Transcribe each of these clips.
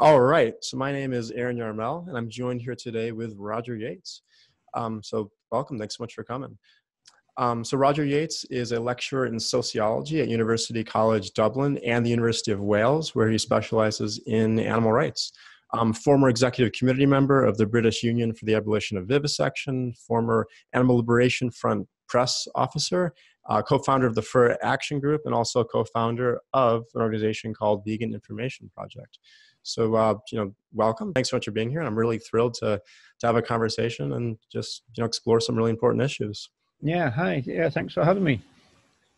All right. So my name is Aaron Yarmel, and I'm joined here today with Roger Yates. Um, so welcome. Thanks so much for coming. Um, so Roger Yates is a lecturer in sociology at University College Dublin and the University of Wales, where he specializes in animal rights. Um, former executive committee member of the British Union for the Abolition of Vivisection, former Animal Liberation Front press officer, uh, co-founder of the Fur Action Group, and also co-founder of an organization called Vegan Information Project. So, uh, you know, welcome. Thanks so much for being here. I'm really thrilled to to have a conversation and just you know explore some really important issues. Yeah. Hi. Yeah. Thanks for having me.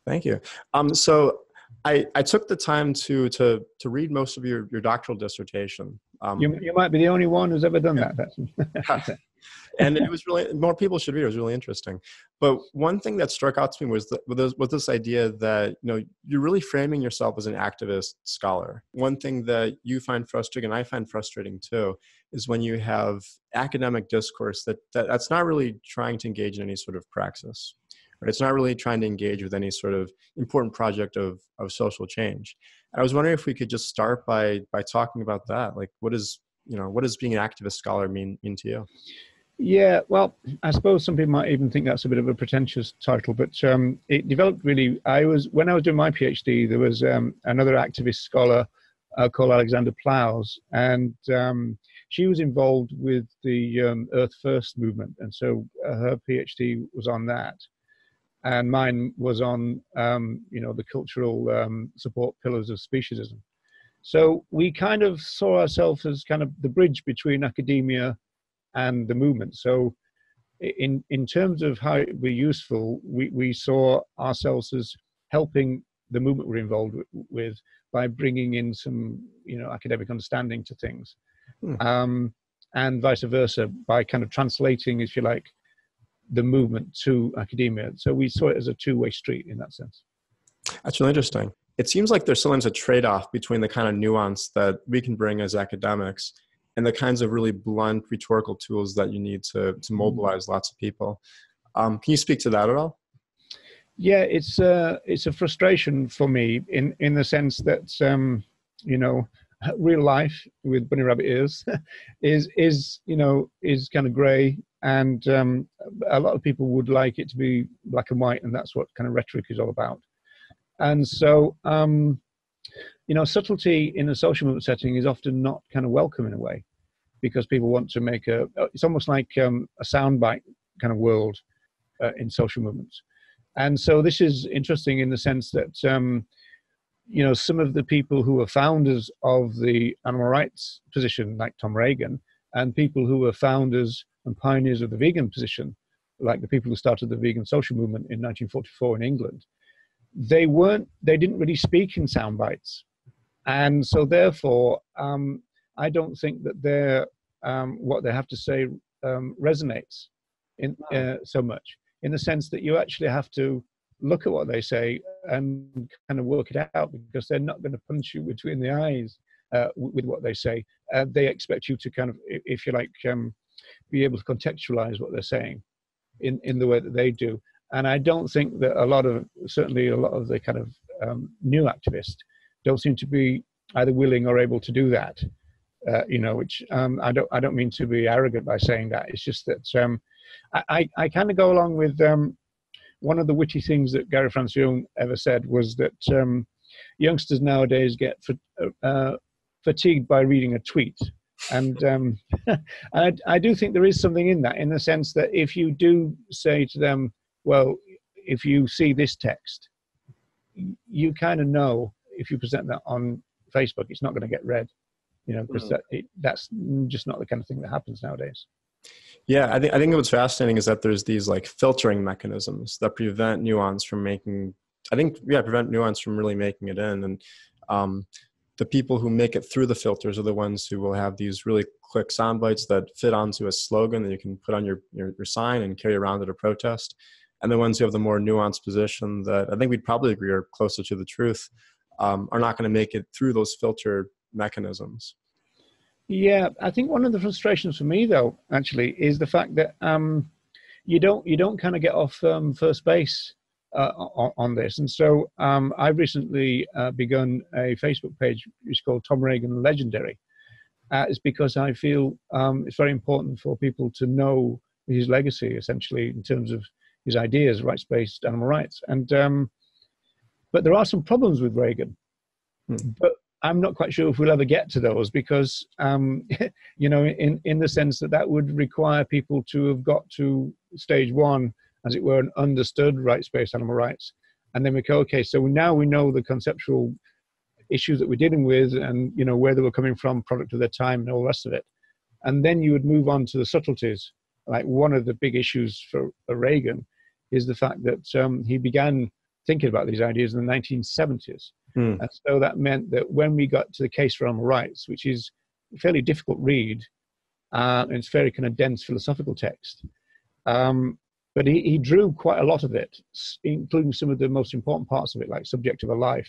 Thank you. Um, so I, I took the time to to to read most of your, your doctoral dissertation. Um, you, you might be the only one who's ever done that. and it was really more people should read. It was really interesting. But one thing that struck out to me was the, with, this, this idea that you know you're really framing yourself as an activist scholar. One thing that you find frustrating, and I find frustrating too, is when you have academic discourse that, that that's not really trying to engage in any sort of praxis Right? It's not really trying to engage with any sort of important project of, of social change. And I was wondering if we could just start by by talking about that. Like, what is you know what does being an activist scholar mean mean to you? Yeah, well, I suppose some people might even think that's a bit of a pretentious title, but um, it developed really. I was when I was doing my PhD, there was um, another activist scholar uh, called Alexandra Plows, and um, she was involved with the um, Earth First movement, and so uh, her PhD was on that and mine was on um, you know the cultural um, support pillars of speciesism. So we kind of saw ourselves as kind of the bridge between academia and the movement. So in in terms of how it would be useful, we, we saw ourselves as helping the movement we're involved with by bringing in some you know academic understanding to things, hmm. um, and vice versa by kind of translating, if you like, the movement to academia. So we saw it as a two-way street in that sense. That's really interesting. It seems like there's sometimes a trade-off between the kind of nuance that we can bring as academics and the kinds of really blunt rhetorical tools that you need to, to mm-hmm. mobilize lots of people. Um, can you speak to that at all? Yeah, it's a, it's a frustration for me in, in the sense that, um, you know, real life with bunny rabbit ears is, is, you know, is kind of gray and um, a lot of people would like it to be black and white, and that's what kind of rhetoric is all about. And so, um, you know, subtlety in a social movement setting is often not kind of welcome in a way, because people want to make a. It's almost like um, a soundbite kind of world uh, in social movements, and so this is interesting in the sense that. Um, you know, some of the people who were founders of the animal rights position, like Tom Regan, and people who were founders and pioneers of the vegan position, like the people who started the vegan social movement in 1944 in England, they weren't, they didn't really speak in sound bites. And so therefore, um, I don't think that their, um, what they have to say um, resonates in uh, so much in the sense that you actually have to look at what they say and kind of work it out because they're not going to punch you between the eyes uh, with what they say. Uh, they expect you to kind of, if you like, um, be able to contextualize what they're saying in, in the way that they do. And I don't think that a lot of, certainly a lot of the kind of um, new activists don't seem to be either willing or able to do that. Uh, you know, which um, I don't, I don't mean to be arrogant by saying that. It's just that um, I, I, I kind of go along with um, one of the witty things that Gary Francione ever said was that um, youngsters nowadays get uh, fatigued by reading a tweet and um, I, I, do think there is something in that, in the sense that if you do say to them, well, if you see this text, you kind of know if you present that on Facebook, it's not going to get read, you know, because mm. that, it, that's just not the kind of thing that happens nowadays. Yeah, I think I think what's fascinating is that there's these like filtering mechanisms that prevent nuance from making. I think yeah, prevent nuance from really making it in, and um, the people who make it through the filters are the ones who will have these really quick sound bites that fit onto a slogan that you can put on your, your, your sign and carry around at a protest. And the ones who have the more nuanced position that I think we'd probably agree are closer to the truth um, are not going to make it through those filter mechanisms. Yeah, I think one of the frustrations for me, though, actually, is the fact that um, you don't you don't kind of get off um, first base uh, on, on, this. And so um, I've recently uh, begun a Facebook page which is called Tom Regan Legendary. uh, is because I feel um, it's very important for people to know his legacy, essentially, in terms of his ideas, rights-based animal rights. And um, but there are some problems with Regan. Hmm. But I'm not quite sure if we'll ever get to those because, um, you know, in, in the sense that that would require people to have got to stage one, as it were, and understood rights-based animal rights. And then we go, okay, so now we know the conceptual issues that we're dealing with and, you know, where they were coming from, product of their time and all the rest of it. And then you would move on to the subtleties. Like one of the big issues for, for Regan is the fact that um, he began thinking about these ideas in the 1970s Mm. And so that meant that when we got to the case for animal rights, which is a fairly difficult read, uh, and it's very kind of dense philosophical text, um, but he, he drew quite a lot of it, including some of the most important parts of it, like subject of a life,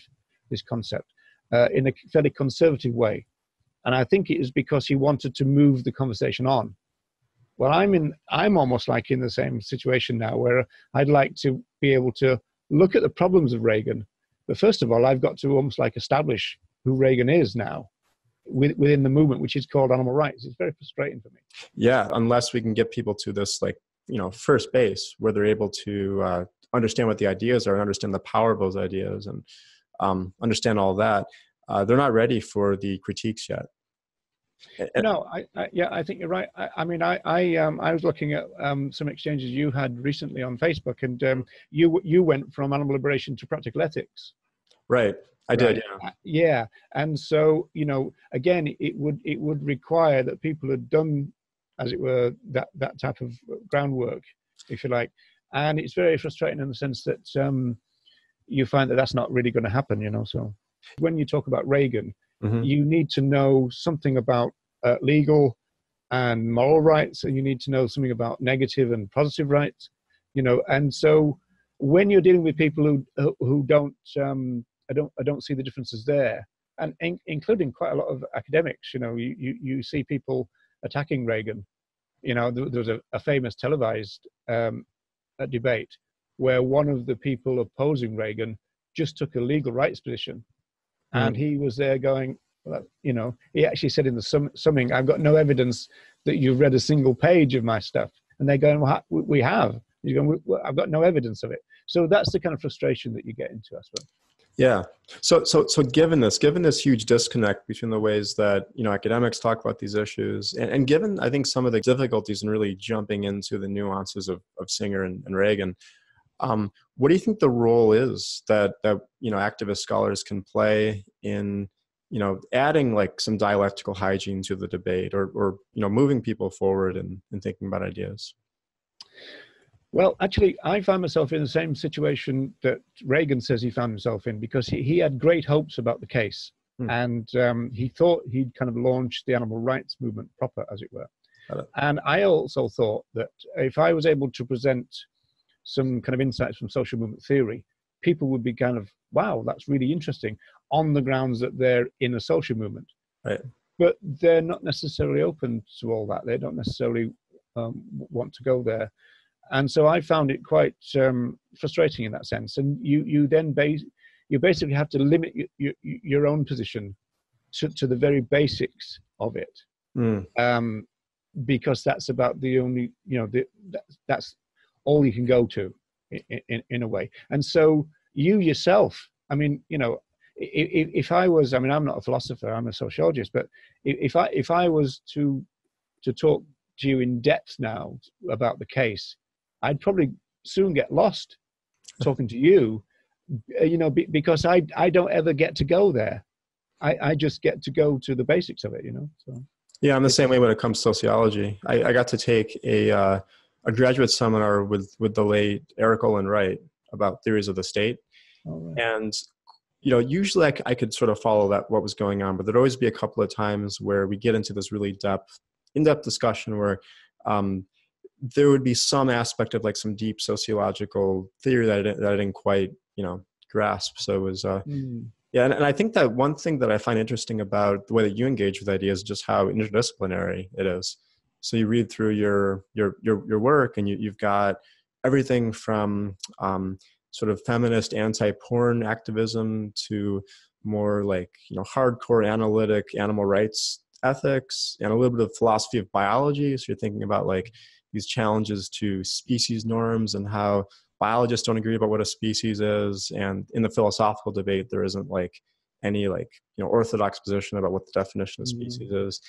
this concept, uh, in a fairly conservative way. And I think it is because he wanted to move the conversation on. Well, I'm in. I'm almost like in the same situation now, where I'd like to be able to look at the problems of Regan but first of all, I've got to almost like establish who Regan is now within the movement, which is called animal rights. It's very frustrating for me. Yeah, unless we can get people to this like you know first base where they're able to uh, understand what the ideas are, and understand the power of those ideas, and um, understand all that. Uh, they're not ready for the critiques yet. No, I, I, yeah, I think you're right. I, I mean, I, I, um, I was looking at um, some exchanges you had recently on Facebook, and um, you, you went from animal liberation to practical ethics. Right, I did. Yeah. Uh, yeah, and so you know, again, it would it would require that people had done, as it were, that that type of groundwork, if you like, and it's very frustrating in the sense that um, you find that that's not really going to happen. You know, so when you talk about Regan mm-hmm. you need to know something about uh, legal and moral rights, and you need to know something about negative and positive rights. You know, and so when you're dealing with people who who don't, um, I don't, I don't see the differences there, and in, including quite a lot of academics. You know, you you, you see people attacking Regan. You know, there, there was a, a, famous televised um, debate where one of the people opposing Regan just took a legal rights position and mm. he was there going, well, you know, he actually said in the sum, summing, I've got no evidence that you've read a single page of my stuff. And they're going, well, we have. You're going, well, I've got no evidence of it. So that's the kind of frustration that you get into, I suppose. Yeah. So, so, so given this, given this huge disconnect between the ways that, you know, academics talk about these issues and, and given, I think, some of the difficulties in really jumping into the nuances of, of Singer and, and Regan, um, what do you think the role is that that you know activist scholars can play in you know adding like some dialectical hygiene to the debate or or you know moving people forward and, and thinking about ideas? Well, actually, I found myself in the same situation that Regan says he found himself in because he, he had great hopes about the case. Hmm. And um, he thought he'd kind of launched the animal rights movement proper, as it were. And I also thought that if I was able to present some kind of insights from social movement theory, people would be kind of, wow, that's really interesting on the grounds that they're in a social movement. Right. But they're not necessarily open to all that. They don't necessarily um, want to go there. And so I found it quite um, frustrating in that sense. And you, you then base, you basically have to limit your, your own position to, to the very basics of it. Mm. Um, because that's about the only, you know, the, that, that's all you can go to in, in, in a way. And so you yourself, I mean, you know, if, if, I was, I mean, I'm not a philosopher, I'm a sociologist, but if I if I was to to talk to you in depth now about the case, I'd probably soon get lost talking to you, uh, you know, because I I don't ever get to go there. I I just get to go to the basics of it, you know. So yeah, I'm the same way when it comes to sociology. I, I got to take a uh, a graduate seminar with with the late Eric Olin Wright about theories of the state, right. and you know usually I, I could sort of follow that what was going on, but there'd always be a couple of times where we get into this really depth in-depth discussion where um, there would be some aspect of like some deep sociological theory that I didn't, that I didn't quite you know grasp. So it was. Uh, mm. Yeah, and, and I think that one thing that I find interesting about the way that you engage with ideas is just how interdisciplinary it is so you read through your your your, your work and you, you've got everything from um, sort of feminist anti-porn activism to more like you know hardcore analytic animal rights ethics and a little bit of philosophy of biology. So you're thinking about like these challenges to species norms and how biologists don't agree about what a species is. And in the philosophical debate, there isn't like any like you know orthodox position about what the definition of mm-hmm. species mm. is.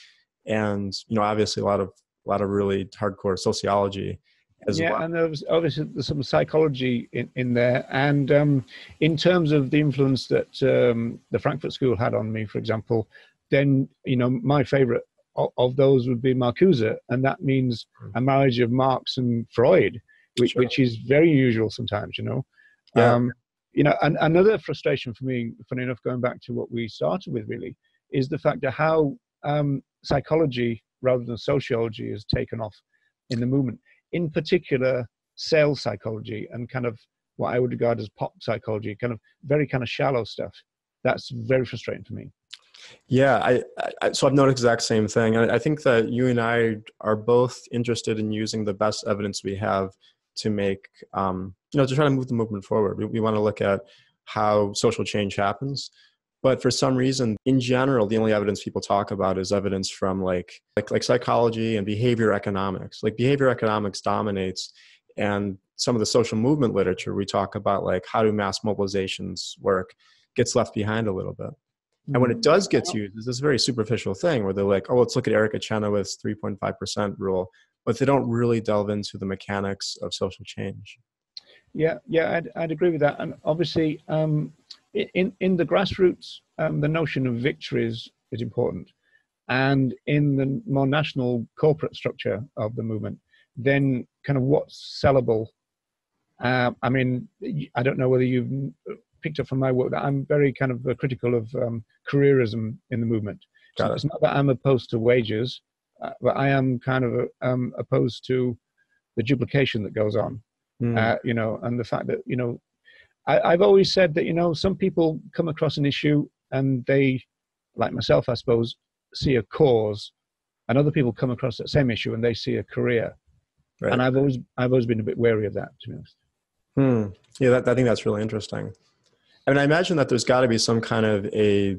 And you know, obviously, a lot of a lot of really hardcore sociology as yeah, well. and there's obviously there's some psychology in, in there. And um, in terms of the influence that um, the Frankfurt School had on me, for example, then you know my favorite of, of those would be Marcuse, and that means hmm. a marriage of Marx and Freud, which sure. which is very usual sometimes. You know, yeah. Um, you know, and another frustration for me, funny enough, going back to what we started with, really, is the fact that how um, psychology rather than sociology has taken off in the movement in particular sales psychology and kind of what I would regard as pop psychology, kind of very kind of shallow stuff. That's very frustrating for me. Yeah, I, I, so I've noticed the exact same thing. I, I think that you and I are both interested in using the best evidence we have to make, um, you know, to try to move the movement forward. We, we want to look at how social change happens, but for some reason in general the only evidence people talk about is evidence from like like, like psychology and behavior economics. Like behavior economics dominates and some of the social movement literature we talk about like how do mass mobilizations work gets left behind a little bit. And when it mm-hmm. does get used it's this very superficial thing where they're like oh let's look at erica chenoweth's 3.5% rule but they don't really delve into the mechanics of social change. Yeah yeah i'd, I'd agree with that. And obviously um, in in the grassroots, um, the notion of victory is, is important, and in the more national corporate structure of the movement, then kind of what's sellable. Uh, I mean, I don't know whether you've picked up from my work that I'm very kind of critical of um, careerism in the movement. So it's not that I'm opposed to wages, uh, but I am kind of um, opposed to the duplication that goes on. Mm. Uh, you know, and the fact that you know I, have always said that you know some people come across an issue and they, like myself, I suppose, see a cause, and other people come across that same issue and they see a career. Right. And I've always I've always been a bit wary of that, to be honest. Hmm. Yeah, that, I think that's really interesting. I mean, I imagine that there's got to be some kind of a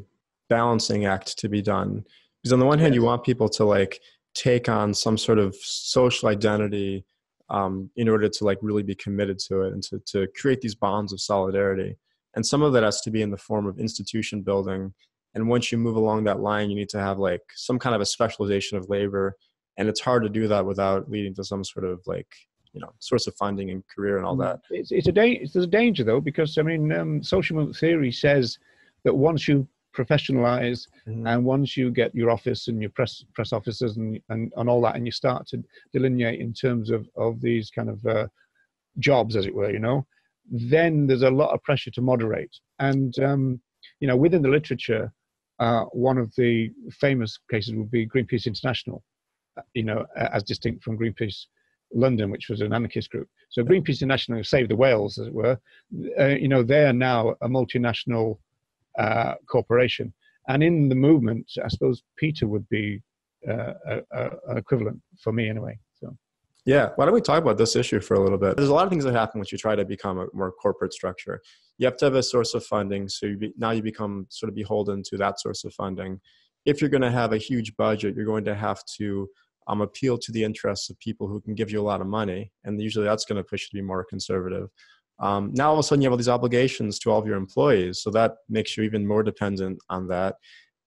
balancing act to be done, because on the one hand, you want people to like take on some sort of social identity um, in order to like really be committed to it and to, to create these bonds of solidarity. And some of that has to be in the form of institution building. And once you move along that line you need to have like some kind of a specialization of labor. And it's hard to do that without leading to some sort of like you know source of funding and career and all that. It's, it's a da- there's a danger though because i mean um, social movement theory says that once you professionalize mm-hmm. and once you get your office and your press press officers and, and and all that and you start to delineate in terms of of these kind of uh, jobs as it were you know then there's a lot of pressure to moderate. And um, you know within the literature uh, one of the famous cases would be greenpeace international uh, you know as distinct from greenpeace london which was an anarchist group. So greenpeace international saved the whales as it were. Uh, you know they are now a multinational uh, corporation. And in the movement, I suppose PETA would be uh, an equivalent for me anyway. So. Yeah, why don't we talk about this issue for a little bit? There's a lot of things that happen once you try to become a more corporate structure. You have to have a source of funding, so you be, now you become sort of beholden to that source of funding. If you're going to have a huge budget, you're going to have to um, appeal to the interests of people who can give you a lot of money, and usually that's going to push you to be more conservative. Um, now all of a sudden you have all these obligations to all of your employees, so that makes you even more dependent on that.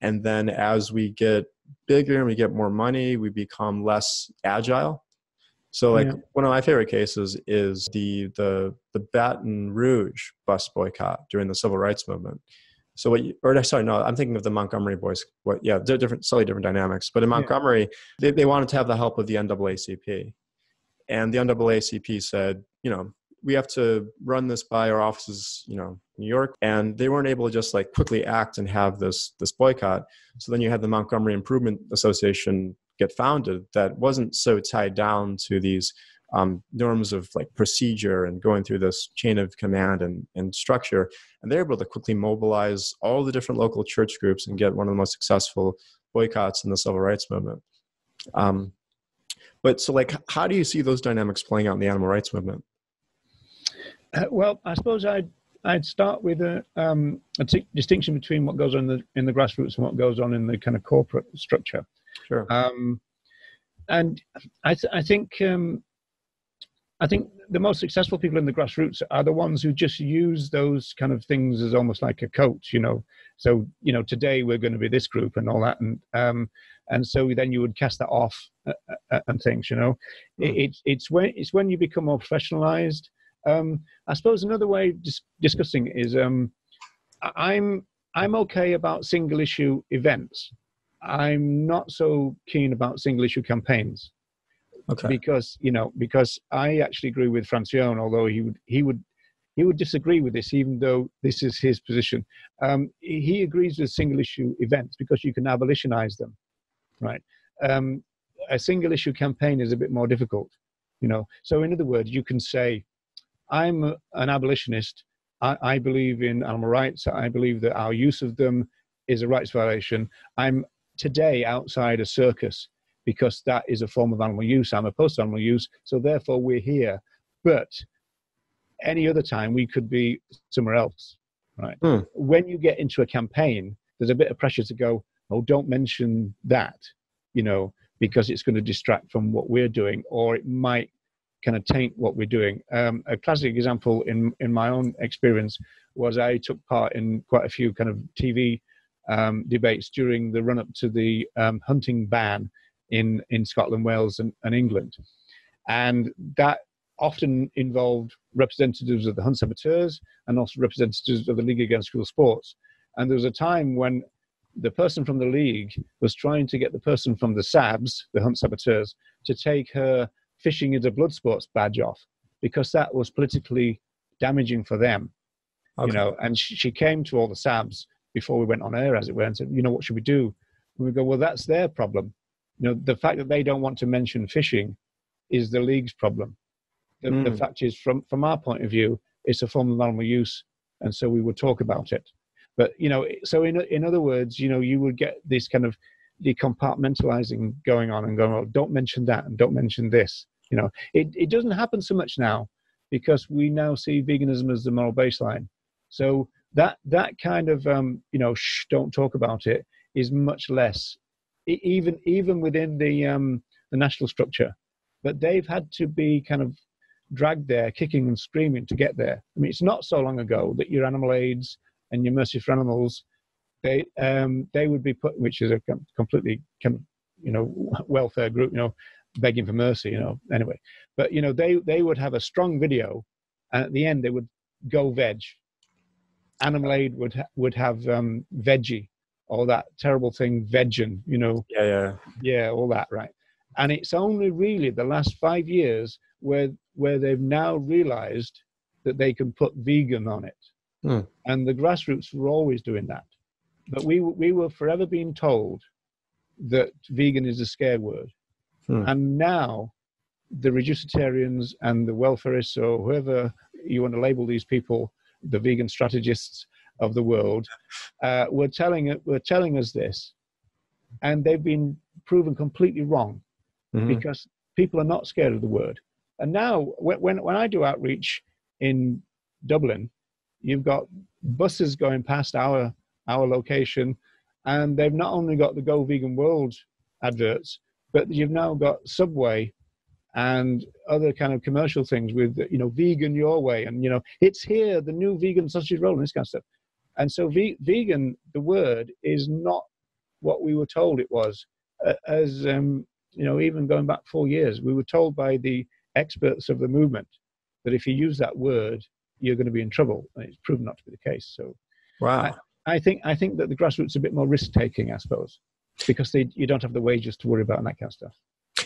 And then as we get bigger and we get more money, we become less agile. So like yeah. one of my favorite cases is the the the Baton Rouge bus boycott during the civil rights movement. So what, you, or sorry, no, I'm thinking of the Montgomery boys. What, yeah, they're different, slightly different dynamics. But in Montgomery, yeah. they, they wanted to have the help of the NAACP, and the NAACP said, you know, we have to run this by our offices, you know, New York, and they weren't able to just like quickly act and have this this boycott. So then you had the Montgomery Improvement Association get founded that wasn't so tied down to these um, norms of like procedure and going through this chain of command and, and structure. And they're able to quickly mobilize all the different local church groups and get one of the most successful boycotts in the civil rights movement. Um, but so, like, how do you see those dynamics playing out in the animal rights movement? Uh, well, I suppose I'd I'd start with a, um, a t- distinction between what goes on in the, in the grassroots and what goes on in the kind of corporate structure. Sure. Um, and I, th- I think um, I think the most successful people in the grassroots are the ones who just use those kind of things as almost like a coach, you know. So you know, today we're going to be this group and all that, and um, and so then you would cast that off uh, uh, and things, you know. Mm. It, it's it's when it's when you become more professionalized. Um, I suppose another way of dis- discussing is um, I'm I'm okay about single issue events. I'm not so keen about single issue campaigns. Okay. Because you know, because I actually agree with Francione, although he would he would he would disagree with this, even though this is his position. Um, he agrees with single issue events because you can abolitionize them, right? Um, a single issue campaign is a bit more difficult, you know. So in other words, you can say, "I'm an abolitionist. I, I believe in animal rights. I believe that our use of them is a rights violation. I'm today outside a circus because that is a form of animal use. I'm opposed to animal use, so therefore we're here. But any other time we could be somewhere else, right? Hmm. When you get into a campaign, there's a bit of pressure to go, oh, don't mention that, you know, because it's going to distract from what we're doing, or it might kind of taint what we're doing. Um, a classic example in in my own experience was I took part in quite a few kind of TV um, debates during the run up to the um, hunting ban in, in Scotland, Wales, and, and England. And that often involved representatives of the hunt saboteurs and also representatives of the League Against Cruel Sports. And there was a time when the person from the league was trying to get the person from the SABs, the hunt saboteurs, to take her fishing as a blood sports badge off because that was politically damaging for them. Okay. You know, and she, she, came to all the SABs before we went on air, as it were, and said, you know, what should we do? And we go, well, that's their problem you know, the fact that they don't want to mention fishing is the league's problem. The, mm. the hmm. fact is, from from our point of view, it's a form of animal use, and so we would talk about it. But you know, so in in other words, you know, you would get this kind of decompartmentalizing going on and going, well, don't mention that and don't mention this. You know, it it doesn't happen so much now because we now see veganism as the moral baseline. So that that kind of um, you know, shh, don't talk about it is much less even even within the um, the national structure. But they've had to be kind of dragged there, kicking and screaming to get there. I mean, it's not so long ago that your animal aids and your mercy for animals, they um, they would be put, which is a completely you know welfare group, you know, begging for mercy, you know. Anyway, but you know they they would have a strong video, and at the end they would go veg. Animal aid would ha- would have um, veggie all that terrible thing, vegan, you know. Yeah, yeah. Yeah, all that, right. And it's only really the last five years where where they've now realized that they can put vegan on it. Hmm. And the grassroots were always doing that. But we, we were forever being told that vegan is a scare word. Hmm. And now the reducitarians and the welfareists or whoever you want to label these people, the vegan strategists, of the world uh, were telling were telling us this, and they've been proven completely wrong mm-hmm. because people are not scared of the word. And now, when when I do outreach in Dublin, you've got buses going past our our location, and they've not only got the Go Vegan World adverts, but you've now got Subway and other kind of commercial things with you know vegan your way and you know it's here the new vegan sausage roll and this kind of stuff and so, ve- vegan, the word, is not what we were told it was. Uh, as um, you know, even going back four years, we were told by the experts of the movement that if you use that word, you're going to be in trouble, and it's proven not to be the case. So, wow. I, I think I think that the grassroots are a bit more risk taking, I suppose, because they you don't have the wages to worry about and that kind of stuff.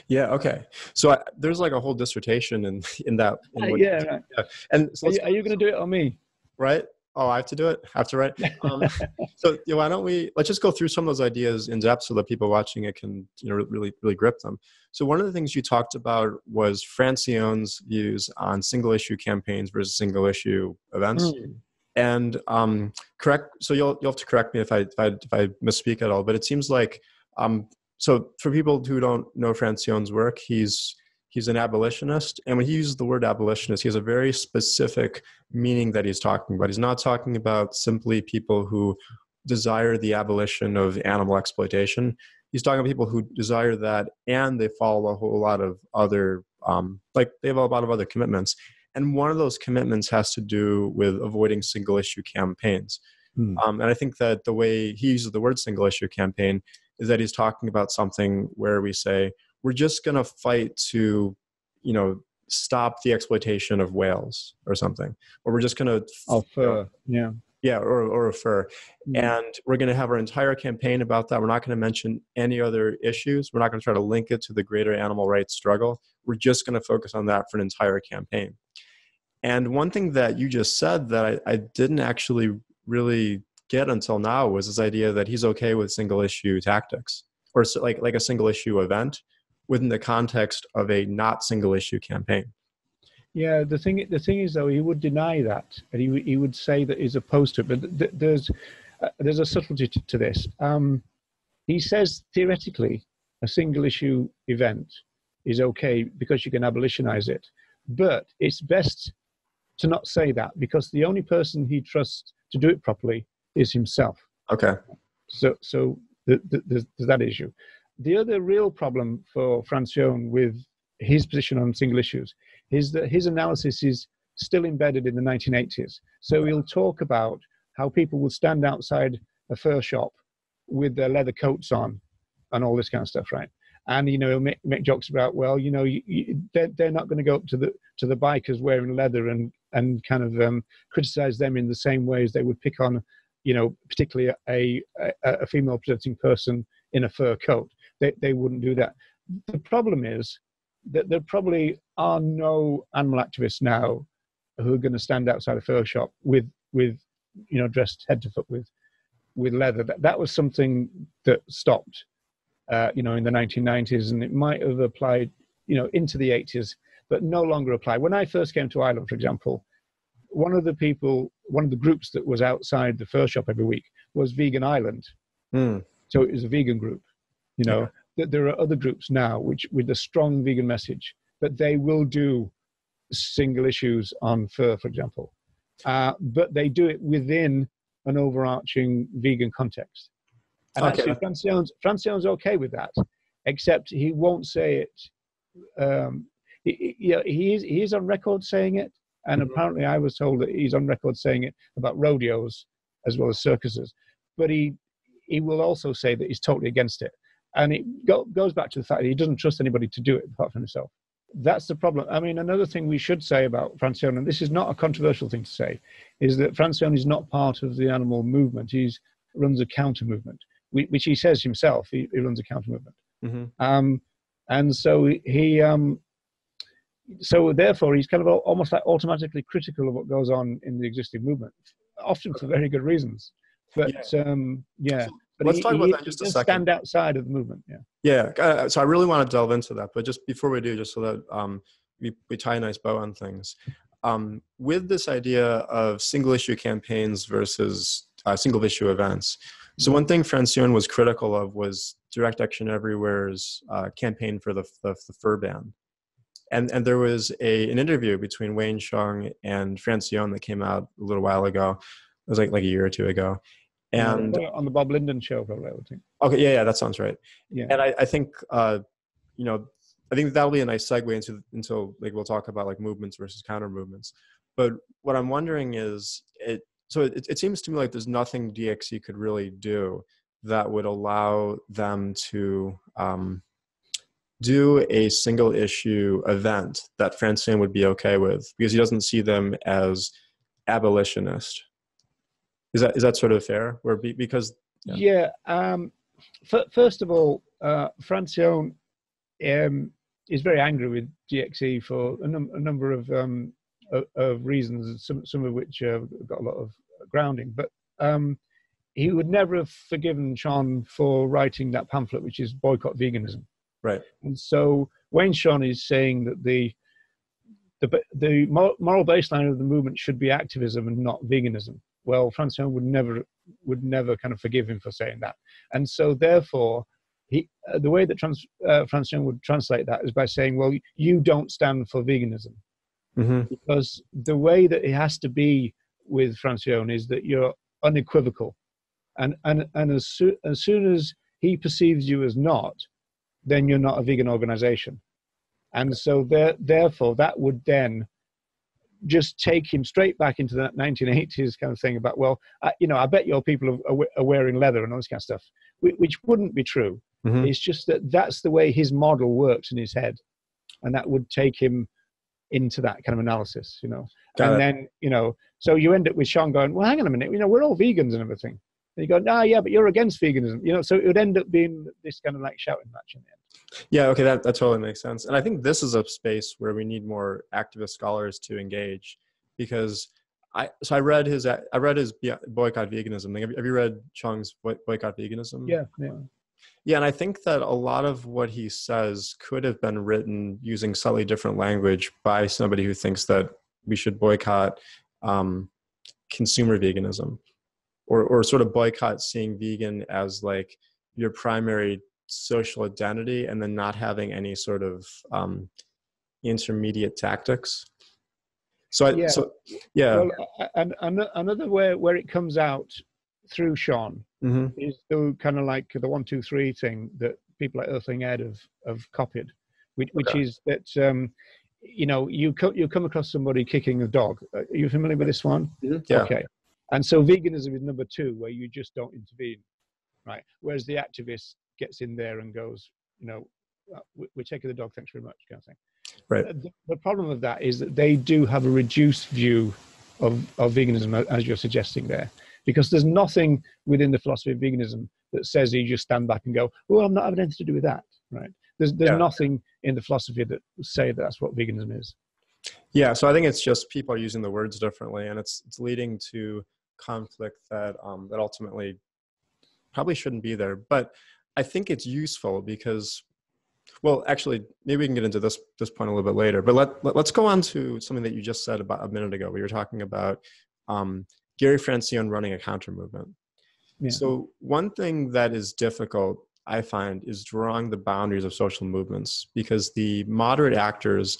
Yeah. Okay. So I, there's like a whole dissertation in in that. In uh, yeah, right. yeah. And so are you, you going to do it on me? Right. Oh, I have to do it. I have to write. Um, so yeah, why don't we let's just go through some of those ideas in depth so that people watching it can you know really really grip them. So one of the things you talked about was Francione's views on single issue campaigns versus single issue events. Mm. And um, correct. So you'll you'll have to correct me if I if I, if I misspeak at all. But it seems like um, so for people who don't know Francione's work, he's he's an abolitionist. And when he uses the word abolitionist, he has a very specific meaning that he's talking about. He's not talking about simply people who desire the abolition of animal exploitation. He's talking about people who desire that and they follow a whole lot of other, um, like they have a lot of other commitments. And one of those commitments has to do with avoiding single issue campaigns. Hmm. Um, and I think that the way he uses the word single issue campaign is that he's talking about something where we say, we're just going to fight to, you know, stop the exploitation of whales or something, or we're just going to. Fur, yeah. Yeah, or, or a fur. Mm-hmm. And we're going to have our entire campaign about that. We're not going to mention any other issues. We're not going to try to link it to the greater animal rights struggle. We're just going to focus on that for an entire campaign. And one thing that you just said that I, I didn't actually really get until now was this idea that he's okay with single issue tactics or like like a single issue event within the context of a not single issue campaign. Yeah, the thing the thing is though he would deny that and he he would say that he's opposed to it. But th- there's uh, there's a subtlety to, to this. Um, he says theoretically a single issue event is okay because you can abolitionize it, but it's best to not say that because the only person he trusts to do it properly is himself. Okay. So so the, the, there's, there's that issue. The other real problem for Francione with his position on single issues is that his analysis is still embedded in the 1980s. So he'll talk about how people will stand outside a fur shop with their leather coats on and all this kind of stuff, right? And you know, make jokes about, well, you know, you, you, they're, they're not going to go up to the to the bikers wearing leather and and kind of um, criticize them in the same way as they would pick on, you know, particularly a a, a female presenting person in a fur coat they, they wouldn't do that. The problem is that there probably are no animal activists now who are going to stand outside a fur shop with with you know dressed head to foot with with leather. That that was something that stopped, uh, you know, in the 1990s, and it might have applied, you know, into the 80s, but no longer apply. When I first came to Ireland, for example, one of the people, one of the groups that was outside the fur shop every week was Vegan Ireland. Mm. So it was a vegan group, you know, yeah. that there are other groups now which with a strong vegan message, but they will do single issues on fur, for example, uh, but they do it within an overarching vegan context. And okay. actually, Francione's, Francione's okay with that, except he won't say it. Um, he, he, he, is, he is on record saying it, and mm-hmm. apparently I was told that he's on record saying it about rodeos as well as circuses. But he he will also say that he's totally against it. And it go, goes back to the fact that he doesn't trust anybody to do it apart from himself. That's the problem. I mean, another thing we should say about Francione, and this is not a controversial thing to say, is that Francione is not part of the animal movement. He runs a counter movement, which he says himself. He, he runs a counter movement. Mm-hmm. Um, and so he, um, so therefore, he's kind of almost like automatically critical of what goes on in the existing movement, often for very good reasons. But yeah, um, yeah. But let's he, talk about that just a second. Stand outside of the movement. Yeah. Yeah. Uh, so I really want to delve into that, but just before we do, just so that um, we, we tie a nice bow on things. Um, with this idea of single issue campaigns versus uh, single issue events. So one thing Francione was critical of was Direct Action Everywhere's uh, campaign for the, the, the, fur ban. And, and there was a, an interview between Wayne Hsiung and Francione that came out a little while ago. It was like, like a year or two ago and on the Bob Linden show, probably I would think. Okay, yeah, yeah, that sounds right. Yeah, and I, I think uh, you know, I think that'll be a nice segue into until like we'll talk about like movements versus counter movements. But what I'm wondering is, it so it, it seems to me like there's nothing DXE could really do that would allow them to um, do a single issue event that Francione would be okay with because he doesn't see them as abolitionist is that is that sort of fair? Where be, because yeah, yeah um, f- first of all, uh, Francione um, is very angry with DXE for a, num- a number of, um, of, of reasons, some some of which uh, got a lot of grounding. But um, he would never have forgiven Hsiung for writing that pamphlet, which is boycott veganism. Right. And so Wayne Hsiung is saying that the the the moral baseline of the movement should be activism and not veganism well, Francione would never would never kind of forgive him for saying that, and so therefore he, uh, the way that trans, uh, Francione would translate that is by saying, well, you don't stand for veganism. Mm-hmm. Because the way that it has to be with Francione is that you're unequivocal. And, and, and as, so, as soon as he perceives you as not, then you're not a vegan organization. And so there, therefore, that would then just take him straight back into that 1980s kind of thing about, well, I, you know, I bet your people are, are, wearing leather and all this kind of stuff, which, wouldn't be true. Mm-hmm. It's just that that's the way his model works in his head. And that would take him into that kind of analysis, you know. Got and it. then, you know, so you end up with Hsiung going, well, hang on a minute, you know, we're all vegans and everything. And you go, no, yeah, but you're against veganism, you know. So it would end up being this kind of like shouting match in the end. Yeah, okay, that, that totally makes sense. And I think this is a space where we need more activist scholars to engage because I so I read his I read his boycott veganism. Have you, have you read Hsiung's boycott veganism? Yeah, yeah. Yeah, and I think that a lot of what he says could have been written using slightly different language by somebody who thinks that we should boycott um, consumer veganism or, or sort of boycott seeing vegan as like your primary social identity and then not having any sort of um, intermediate tactics. So, I, yeah. so yeah. Well, and, and another way where it comes out through Hsiung mm-hmm. is the kind of like the one, two, three thing that people like Earthling Ed have, have copied, which, which okay. is that, um, you know, you, co- you come across somebody kicking a dog. Are you familiar with this one? Mm-hmm. Yeah. Okay. And so veganism is number two, where you just don't intervene, right? Whereas the activist gets in there and goes, you know, uh, we're taking the dog, thanks very much, kind of thing. Right. The, the problem of that is that they do have a reduced view of, of veganism, as you're suggesting there because there's nothing within the philosophy of veganism that says you just stand back and go, "Well, I'm not having anything to do with that." Right? There's there's yeah. nothing in the philosophy that say that that's what veganism is. Yeah, so I think it's just people are using the words differently, and it's it's leading to conflict that um, that ultimately probably shouldn't be there. But I think it's useful because, well, actually, maybe we can get into this this point a little bit later. But let, let us go on to something that you just said about a minute ago. We were talking about um, Gary Francione running a counter movement. Yeah. So one thing that is difficult, I find, is drawing the boundaries of social movements because the moderate actors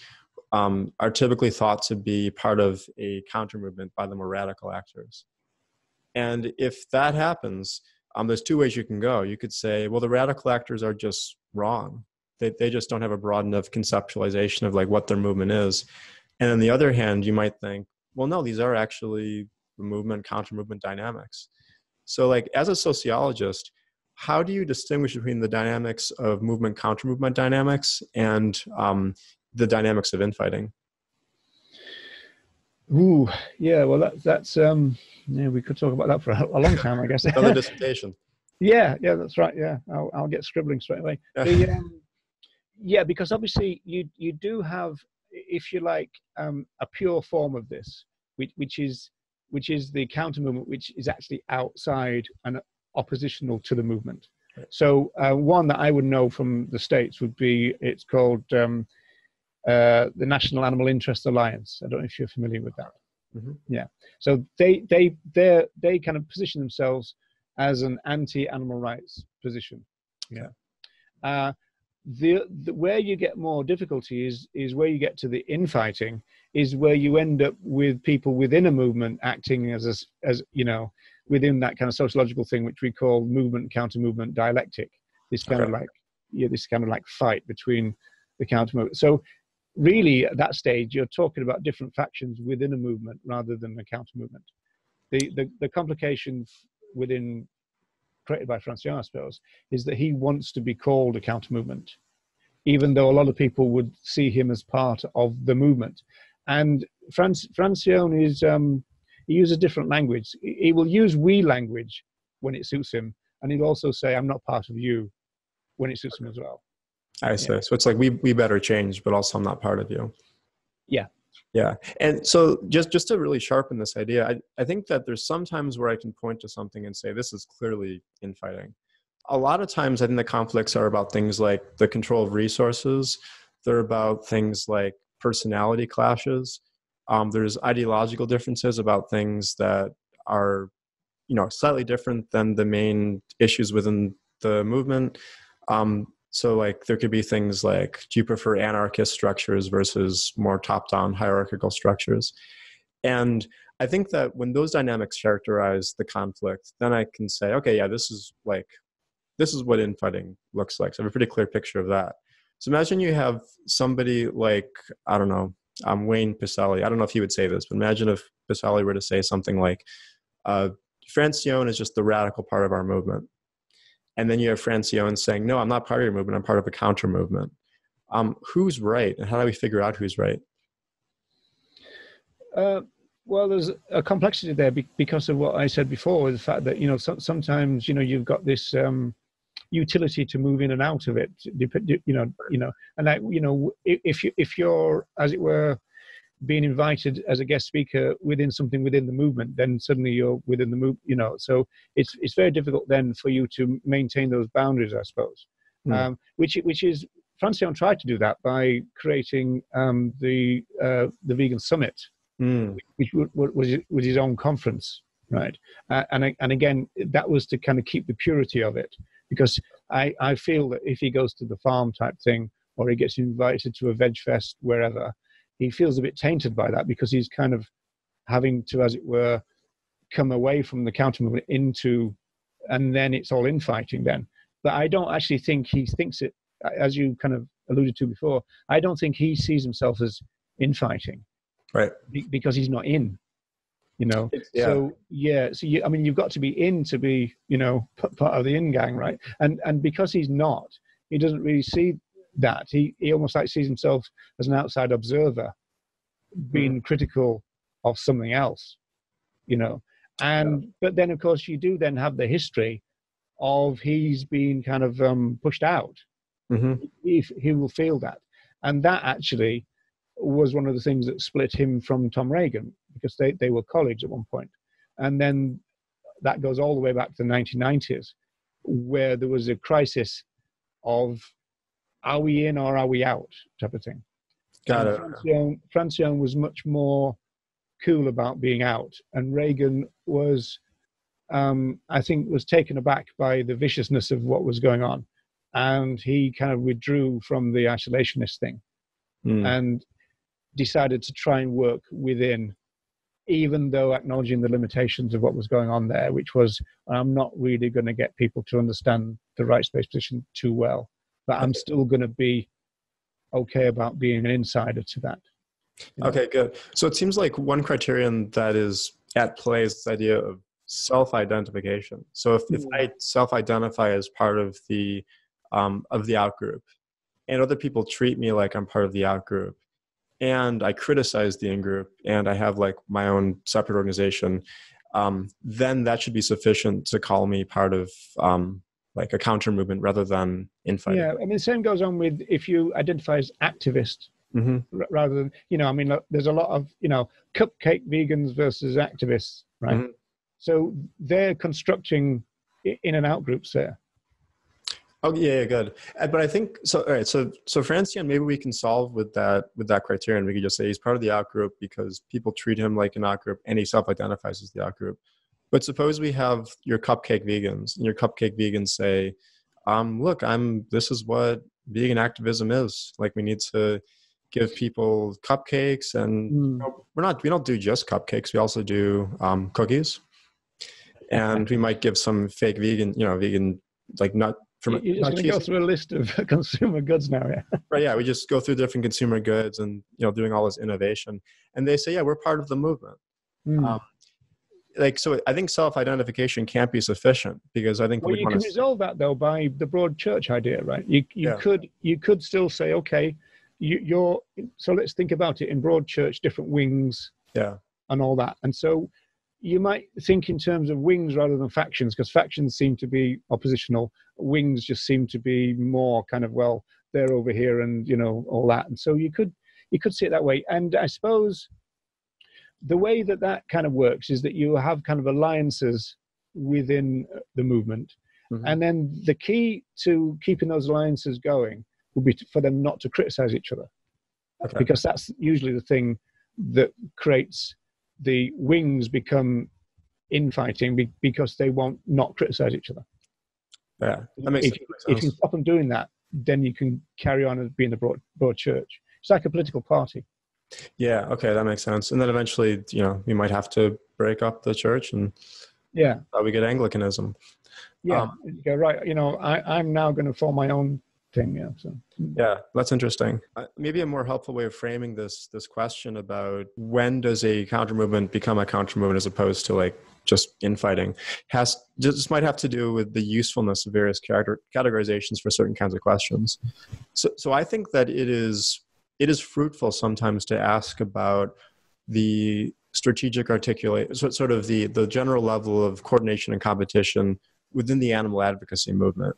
um, are typically thought to be part of a counter movement by the more radical actors. And if that happens, um, there's two ways you can go. You could say, well, the radical actors are just wrong. They, they just don't have a broad enough conceptualization of like what their movement is. And on the other hand, you might think, well, no, these are actually movement counter movement dynamics so like as a sociologist how do you distinguish between the dynamics of movement counter movement dynamics and um, the dynamics of infighting Ooh, yeah. Well, that, that's um, yeah. We could talk about that for a, a long time, I guess. Another dissertation. yeah, yeah, that's right. Yeah, I'll, I'll get scribbling straight away. the, um, yeah, because obviously you you do have, if you like, um, a pure form of this, which which is which is the counter movement, which is actually outside and oppositional to the movement. So uh, one that I would know from the states would be it's called um, uh, the National Animal Interest Alliance. I don't know if you're familiar with that. Mm-hmm. Yeah. So they they they they kind of position themselves as an anti-animal rights position. Yeah. Uh, the, the, where you get more difficulty is is where you get to the infighting is where you end up with people within a movement acting as a, as you know within that kind of sociological thing which we call movement counter movement dialectic. This kind okay. of like yeah this kind of like fight between the counter movement so really at that stage you're talking about different factions within a movement rather than a counter movement the the, the complication within created by Francione, I suppose, is that he wants to be called a counter movement, even though a lot of people would see him as part of the movement. And Franz, Francione is um, he uses different language. He will use we language when it suits him, and he'll also say, "I'm not part of you," when it suits him as well. I see. Yeah. So it's like we we better change, but also I'm not part of you. Yeah. Yeah. And so just just to really sharpen this idea, I, I think that there's sometimes where I can point to something and say this is clearly infighting. A lot of times I think the conflicts are about things like the control of resources. They're about things like personality clashes. Um, there's ideological differences about things that are, you know, slightly different than the main issues within the movement. Um, so like there could be things like do you prefer anarchist structures versus more top-down hierarchical structures? And I think that when those dynamics characterize the conflict, then I can say, okay, yeah, this is like this is what infighting looks like. So I have a pretty clear picture of that. So imagine you have somebody like, I don't know, um, Wayne Pacelle. I don't know if he would say this, but imagine if Pacelle were to say something like, uh, Francione is just the radical part of our movement. And then you have Francione saying, no, I'm not part of your movement. I'm part of a counter movement. Um, who's right? And how do we figure out who's right? Uh, well, there's a complexity there because of what I said before, the fact that, you know, so, sometimes, you know, you've got this, um, utility to move in and out of it you know you know and I, you know if you if you're as it were being invited as a guest speaker within something within the movement then suddenly you're within the move you know so it's it's very difficult then for you to maintain those boundaries i suppose mm. um, which which is Francione tried to do that by creating um, the uh, the vegan summit mm. which was was his own conference right uh, and and again that was to kind of keep the purity of it because I, I feel that if he goes to the farm type thing or he gets invited to a veg fest wherever, he feels a bit tainted by that because he's kind of having to, as it were, come away from the counter movement into, and then it's all infighting then. But I don't actually think he thinks it, as you kind of alluded to before, I don't think he sees himself as infighting. Right. Because he's not in you know yeah. so yeah so you, i mean you've got to be in to be you know part of the in gang right and and because he's not he doesn't really see that he he almost like sees himself as an outside observer being mm. critical of something else you know and yeah. but then of course you do then have the history of he's been kind of um, pushed out mm-hmm. he, he will feel that and that actually was one of the things that split him from Tom Regan because they, they were colleagues at one point. And then that goes all the way back to the 1990s, where there was a crisis of are we in or are we out type of thing. Got and it. Francione, Francione was much more cool about being out, and Regan was, um, I think, was taken aback by the viciousness of what was going on, and he kind of withdrew from the isolationist thing. Mm. And decided to try and work within, even though acknowledging the limitations of what was going on there, which was I'm not really going to get people to understand the rights based position too well, but I'm still going to be okay about being an insider to that. You know? Okay, good. So it seems like one criterion that is at play is this idea of self-identification. So if, if I self-identify as part of the um, of the outgroup, and other people treat me like I'm part of the outgroup, and I criticize the in group and I have like my own separate organization, um, then that should be sufficient to call me part of um, like a counter movement rather than infighting. Yeah, I mean, the same goes on with if you identify as activist mm-hmm. r- rather than, you know, I mean, look, there's a lot of, you know, cupcake vegans versus activists, right? Mm-hmm. So they're constructing in and out groups there. Oh yeah, yeah, good. Uh, but I think so. All right, so so Francione, maybe we can solve with that with that criterion. We could just say he's part of the out group because people treat him like an out group, and he self-identifies as the out group. But suppose we have your cupcake vegans, and your cupcake vegans say, um, "Look, I'm. This is what vegan activism is. Like, we need to give people cupcakes, and mm. you know, we're not. We don't do just cupcakes. We also do um, cookies, and we might give some fake vegan, you know, vegan like nut from you're just go through a list of consumer goods now yeah right yeah we just go through different consumer goods and you know doing all this innovation and they say yeah we're part of the movement mm. um, like so i think self-identification can't be sufficient because i think well, you can resolve that though by the broad church idea right? You, you yeah. could you could still say okay you, you're so let's think about it in broad church different wings yeah. and all that. And so you might think in terms of wings rather than factions because factions seem to be oppositional. Wings just seem to be more kind of well they're over here and you know all that. And so you could you could see it that way. And i suppose the way that that kind of works is that you have kind of alliances within the movement mm-hmm. and then the key to keeping those alliances going would be for them not to criticize each other okay. because that's usually the thing that creates the wings become infighting because they won't not criticize each other. Yeah, that makes, if, sense. if you stop them doing that, then you can carry on as being a broad, broad church. It's like a political party. Yeah. Okay, that makes sense. And then eventually, you know, you might have to break up the church, and yeah, we get Anglicanism. Yeah. Um, you go right. You know, I, I'm now going to form my own thing. Yeah. So. Yeah, that's interesting. Uh, maybe a more helpful way of framing this this question about when does a counter movement become a counter movement as opposed to like just infighting has just might have to do with the usefulness of various character categorizations for certain kinds of questions. So, so I think that it is it is fruitful sometimes to ask about the strategic articulate sort of the the general level of coordination and competition within the animal advocacy movement.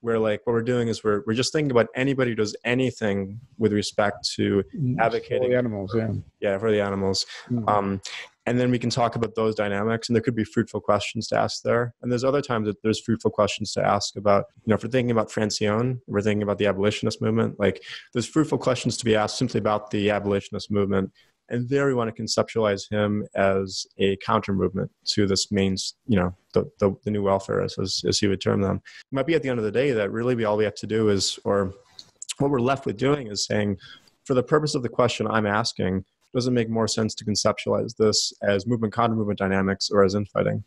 Where like what we're doing is we're, we're just thinking about anybody who does anything with respect to mm, advocating for the animals yeah. Yeah for the animals. Mm-hmm. um, and then we can talk about those dynamics and there could be fruitful questions to ask there. And there's other times that there's fruitful questions to ask about you know if we're thinking about francione we're thinking about the abolitionist movement like there's fruitful questions to be asked simply about the abolitionist movement. And there we want to conceptualize him as a counter movement to this main you know the, the, the new welfare as, as he would term them. It might be at the end of the day that really we all we have to do is or what we're left with doing is saying for the purpose of the question i'm asking does it make more sense to conceptualize this as movement counter movement dynamics or as infighting?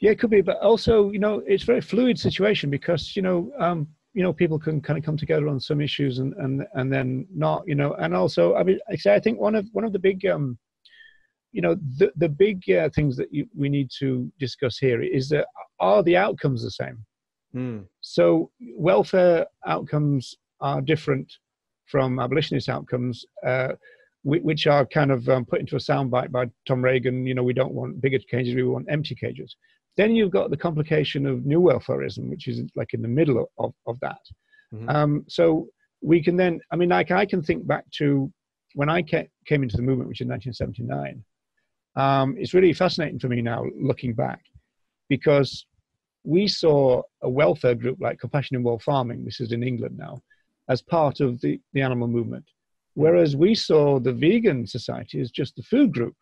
Yeah, it could be, but also, you know, it's a very fluid situation because, you know, um, you know, people can kind of come together on some issues and and and then not, you know, and also, I mean, I say, I think one of one of the big, um, you know, the the big uh, things that you, we need to discuss here is that are the outcomes the same? Mm. So welfare outcomes are different from abolitionist outcomes. Uh, which are kind of um, put into a soundbite by Tom Regan. You know, we don't want bigger cages, we want empty cages. Then you've got the complication of new welfarism, which is like in the middle of, of that. Mm-hmm. Um, so we can then, I mean, like I can think back to when I came into the movement, which is 1979. Um, it's really fascinating for me now looking back because we saw a welfare group like Compassion in World Farming, this is in England now, as part of the, the animal movement. Whereas we saw the vegan society as just the food group.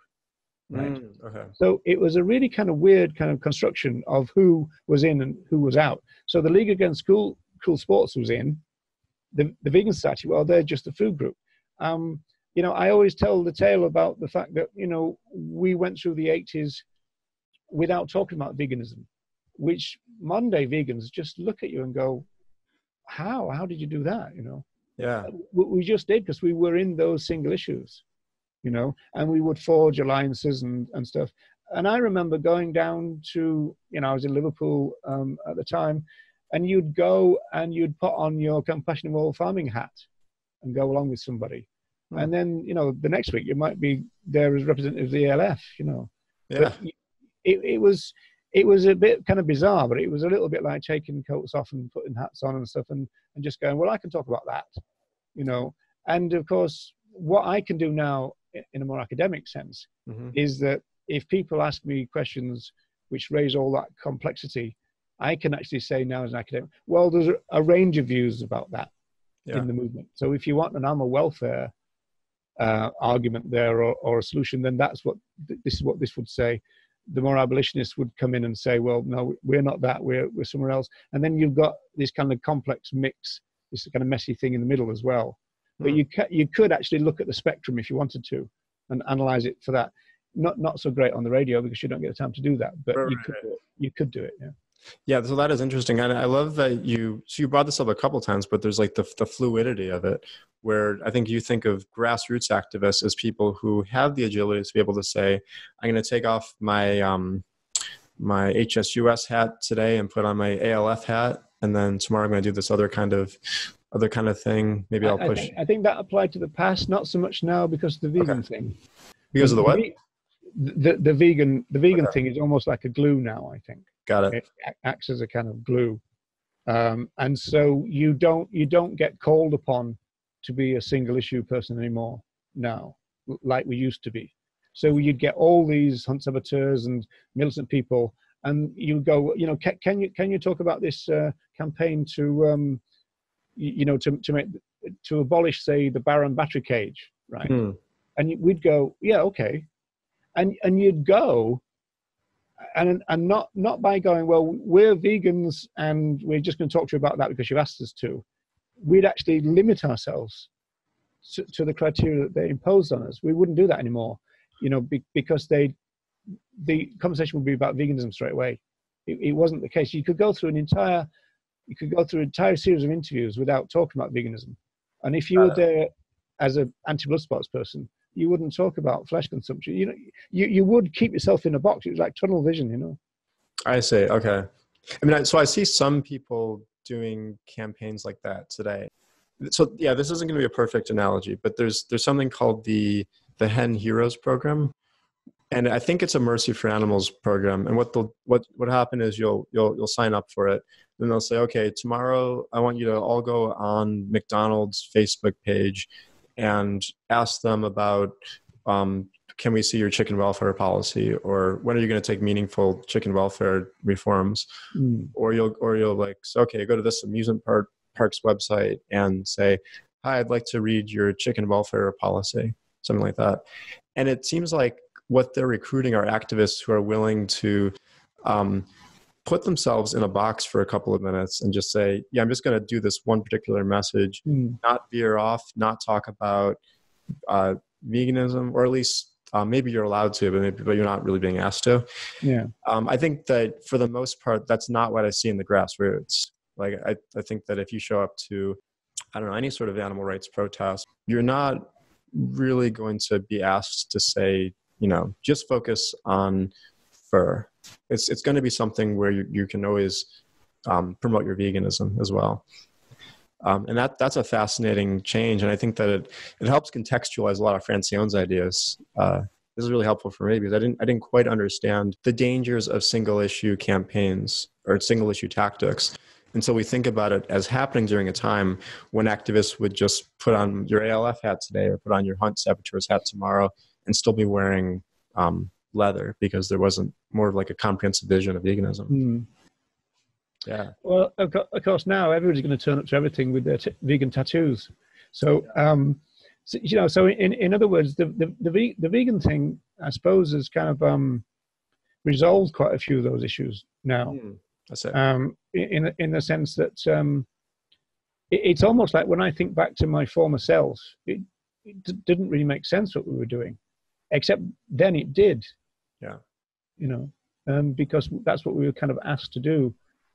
Right. Mm, okay. So it was a really kind of weird kind of construction of who was in and who was out. So the League Against Cool Cruel Sports was in. The, the vegan society, well, they're just a food group. Um, you know, I always tell the tale about the fact that, you know, we went through the 80s without talking about veganism, which modern day vegans just look at you and go, how? How did you do that? You know? Yeah. We just did because we were in those single issues, you know, and we would forge alliances and, and stuff. And I remember going down to, you know, I was in Liverpool um, at the time, and you'd go and you'd put on your Compassion World Farming hat and go along with somebody. Hmm. And then, you know, the next week you might be there as representative of the ALF, you know. Yeah. But it, it was it was a bit kind of bizarre, but it was a little bit like taking coats off and putting hats on and stuff, and and just going, well, I can talk about that, you know. And of course, what I can do now, in a more academic sense, mm-hmm. is that if people ask me questions which raise all that complexity, I can actually say now as an academic, well, there's a, range of views about that yeah. in the movement. So if you want an animal welfare uh, argument there or, or a solution, then that's what this is what this would say the more abolitionists would come in and say, well, no, we're not that, we're, we're somewhere else. And then you've got this kind of complex mix, this kind of messy thing in the middle as well. But mm. you, ca- you could actually look at the spectrum if you wanted to and analyze it for that. Not, not so great on the radio because you don't get the time to do that, but right, you, could do it. you could do it. Yeah. Yeah, so that is interesting, and I love that you. So you brought this up a couple times, but there's like the the fluidity of it, where I think you think of grassroots activists as people who have the agility to be able to say, "I'm going to take off my um, my HSUS hat today and put on my ALF hat, and then tomorrow I'm going to do this other kind of other kind of thing. Maybe I'll push." I think, I think that applied to the past, not so much now because of the vegan okay. thing. Because of the what? The, the vegan the vegan okay. thing is almost like a glue now. I think. Got it. It acts as a kind of glue, um, and so you don't you don't get called upon to be a single issue person anymore now, like we used to be. So you'd get all these hunt saboteurs and militant people, and you go, you know, can, can, you can you talk about this uh, campaign to, um, you, you, know, to to make to abolish, say, the barren battery cage, right? Hmm. And we'd go, yeah, okay, and and you'd go and and not not by going well we're vegans and we're just going to talk to you about that because you've asked us to. We'd actually limit ourselves to, to the criteria that they imposed on us. We wouldn't do that anymore you know be, because they the conversation would be about veganism straight away. It, it wasn't the case. You could go through an entire you could go through an entire series of interviews without talking about veganism. And if you were uh, there as an anti-blood sports person you wouldn't talk about flesh consumption. You know, you, you would keep yourself in a box. It was like tunnel vision, you know. I see. Okay. I mean, so I see some people doing campaigns like that today. So yeah, this isn't going to be a perfect analogy, but there's there's something called the the Hen Heroes program, and I think it's a Mercy for Animals program. And what the what what happen is you'll you'll you'll sign up for it. Then they'll say, okay, tomorrow I want you to all go on McDonald's Facebook page and ask them about um, can we see your chicken welfare policy or when are you going to take meaningful chicken welfare reforms mm. or you'll or you'll like so, okay go to this amusement park park's website and say hi i'd like to read your chicken welfare policy something like that and it seems like what they're recruiting are activists who are willing to um, put themselves in a box for a couple of minutes and just say, yeah, I'm just going to do this one particular message, mm. not veer off, not talk about uh, veganism, or at least uh, maybe you're allowed to, but maybe, but you're not really being asked to. Yeah. Um, I think that for the most part, that's not what I see in the grassroots. Like, I, I think that if you show up to, I don't know, any sort of animal rights protest, you're not really going to be asked to say, you know, just focus on fur it's it's going to be something where you, you can always um, promote your veganism as well. Um, and that that's a fascinating change, and I think that it it helps contextualize a lot of Francione's ideas. Uh, this is really helpful for me because I didn't I didn't quite understand the dangers of single issue campaigns or single issue tactics. And so we think about it as happening during a time when activists would just put on your ALF hat today or put on your Hunt Saboteurs hat tomorrow and still be wearing um, leather because there wasn't more of like a comprehensive vision of veganism. Mm. Yeah. Well, of course, now everybody's going to turn up to everything with their t- vegan tattoos. So, um, so, you know, so in, in other words, the, the, the, ve- the vegan thing, I suppose, has kind of um, resolved quite a few of those issues now. Mm, that's it. Um, in, in the sense that um, it, it's almost like when I think back to my former self, it, it d- didn't really make sense what we were doing, except then it did. You know, um, because that's what we were kind of asked to do,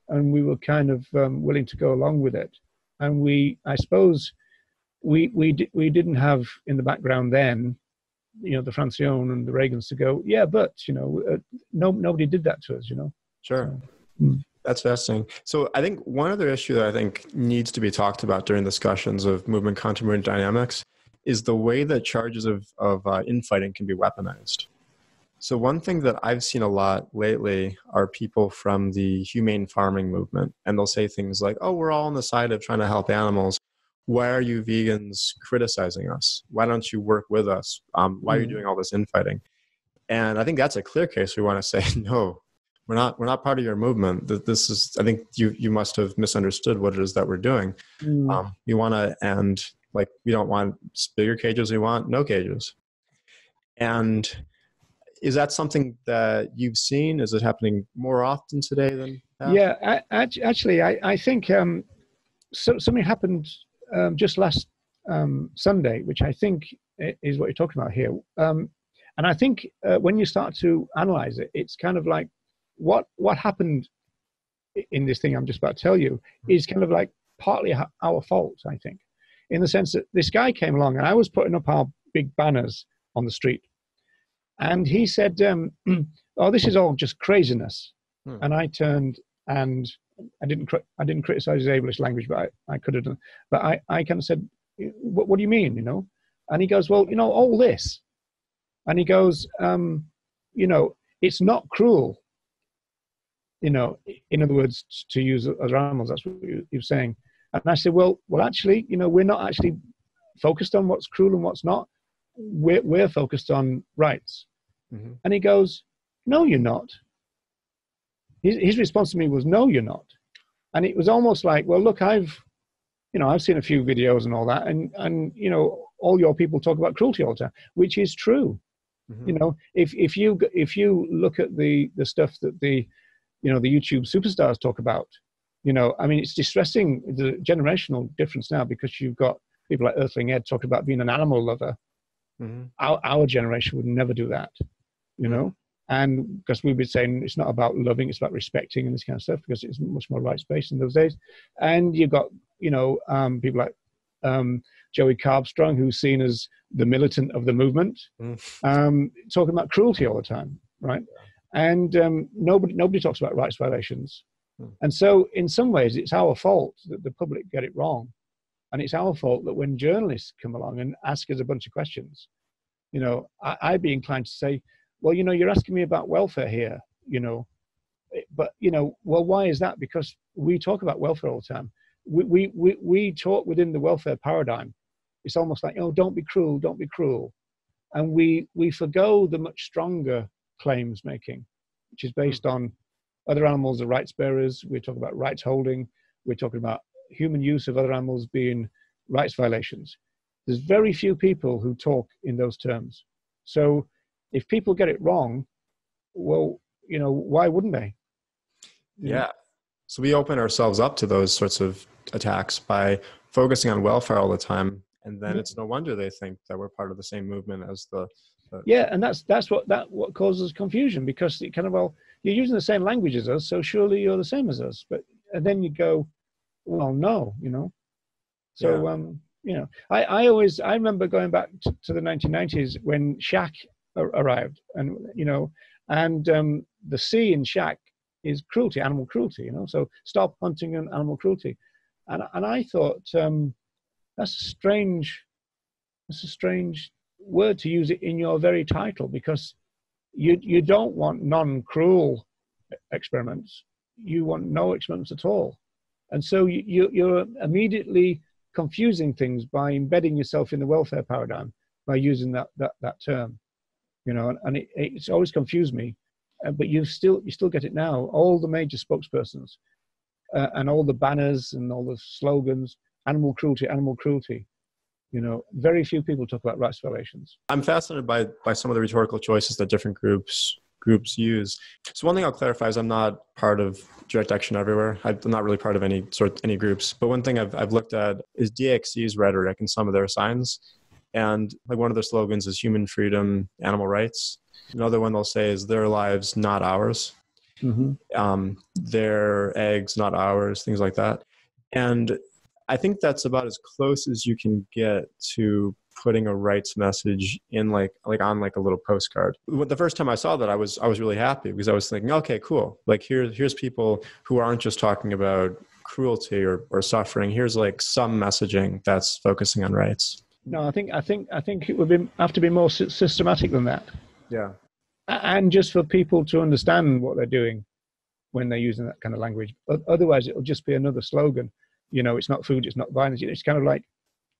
and we were kind of um, willing to go along with it. And we, I suppose, we we di- we didn't have in the background then, you know, the Francione and the Regans to go, yeah, but you know, uh, no nobody did that to us, you know. Sure. So, mm. That's fascinating. So I think one other issue that I think needs to be talked about during discussions of movement contra movement dynamics is the way that charges of, of uh, infighting can be weaponized. So, one thing that I've seen a lot lately are people from the humane farming movement, and they'll say things like, Oh, we're all on the side of trying to help animals. Why are you vegans criticizing us? Why don't you work with us? Um, why are you mm. doing all this infighting? And I think that's a clear case. We want to say, No, we're not, we're not part of your movement. This is, I think you, you must have misunderstood what it is that we're doing. Mm. Um, you want to end, like, we don't want bigger cages, we want no cages. And is that something that you've seen? Is it happening more often today than? Yeah, I, actually, I, I think um, so, something happened um, just last um, Sunday, which I think is what you're talking about here. Um, and I think uh, when you start to analyze it, it's kind of like what what happened in this thing I'm just about to tell you hmm. is kind of like partly our fault. I think, in the sense that this guy came along and I was putting up our big banners on the street and he said, um, "Oh, this is all just craziness." Hmm. And I turned and I didn't I didn't criticize his ableist language, but I, I could have done. But I, I kind of said, what, what, do you mean?" You know, and he goes, "Well, you know, all this," and he goes, um, "You know, it's not cruel." You know, in other words, to use other animals. That's what he was saying. And I said, "Well, well, actually, you know, we're not actually focused on what's cruel and what's not. We're, we're focused on rights." Mm-hmm. And he goes, No, you're not. His, his response to me was, No, you're not. And it was almost like, Well, look, I've, you know, I've seen a few videos and all that, and, and, you know, all your people talk about cruelty all the time, which is true. Mm-hmm. You know, if if you if you look at the the stuff that the you know the YouTube superstars talk about, you know, I mean, it's distressing the generational difference now because you've got people like Earthling Ed talking about being an animal lover. Mm-hmm. Our our generation would never do that, you know. And because we've been saying it's not about loving, it's about respecting and this kind of stuff because it's much more rights based in those days. And you've got, you know, um, people like um, Joey Carbstrong, who's seen as the militant of the movement, mm. um, talking about cruelty all the time, right? Yeah. And um, nobody nobody talks about rights violations. Mm. And so, in some ways, it's our fault that the public get it wrong, and it's our fault that when journalists come along and ask us a bunch of questions, you know, I, I'd be inclined to say, well, you know, you're asking me about welfare here, you know, eh, but you know, well, why is that? Because we talk about welfare all the time. We we we, we talk within the welfare paradigm it's almost like, oh, don't be cruel, don't be cruel. And we, we forego the much stronger claims making, which is based hmm. on other animals are rights bearers. We're talking about rights holding. We're talking about human use of other animals being rights violations. There's very few people who talk in those terms. So if people get it wrong, well, you know, why wouldn't they? Yeah. So we open ourselves up to those sorts of attacks by focusing on welfare all the time and then it's no wonder they think that we're part of the same movement as the, the yeah and that's that's what that what causes confusion because it kind of well you're using the same language as us so surely you're the same as us but and then you go well no you know so yeah. um you know i i always i remember going back to, to the 1990s when SHAC arrived. And you know and um the c in SHAC is cruelty animal cruelty you know so stop Huntingdon animal cruelty. And and i thought um that's a strange that's a strange word to use it in your very title because you you don't want non-cruel experiments. You want no experiments at all. And so you, you're immediately confusing things by embedding yourself in the welfare paradigm by using that that, that term you know and, it, it's always confused me uh, but you still you still get it now all the major spokespersons uh, and all the banners and all the slogans animal cruelty, animal cruelty. You know, very few people talk about rights violations. I'm fascinated by by some of the rhetorical choices that different groups groups use. So one thing I'll clarify is I'm not part of Direct Action Everywhere. I'm not really part of any sort any groups. But one thing I've I've looked at is DxE's rhetoric and some of their signs. And like one of their slogans is human freedom, animal rights. Another one they'll say is their lives, not ours. Mm-hmm. Um, their eggs, not ours. Things like that. And I think that's about as close as you can get to putting a rights message in like like on like a little postcard. The first time I saw that, I was I was really happy because I was thinking, okay, cool. Like here here's people who aren't just talking about cruelty or, or suffering. Here's like some messaging that's focusing on rights. No, I think I think I think it would be, have to be more systematic than that. Yeah, and just for people to understand what they're doing when they're using that kind of language. Otherwise, it'll just be another slogan you know, it's not food, it's not violence. It's kind of like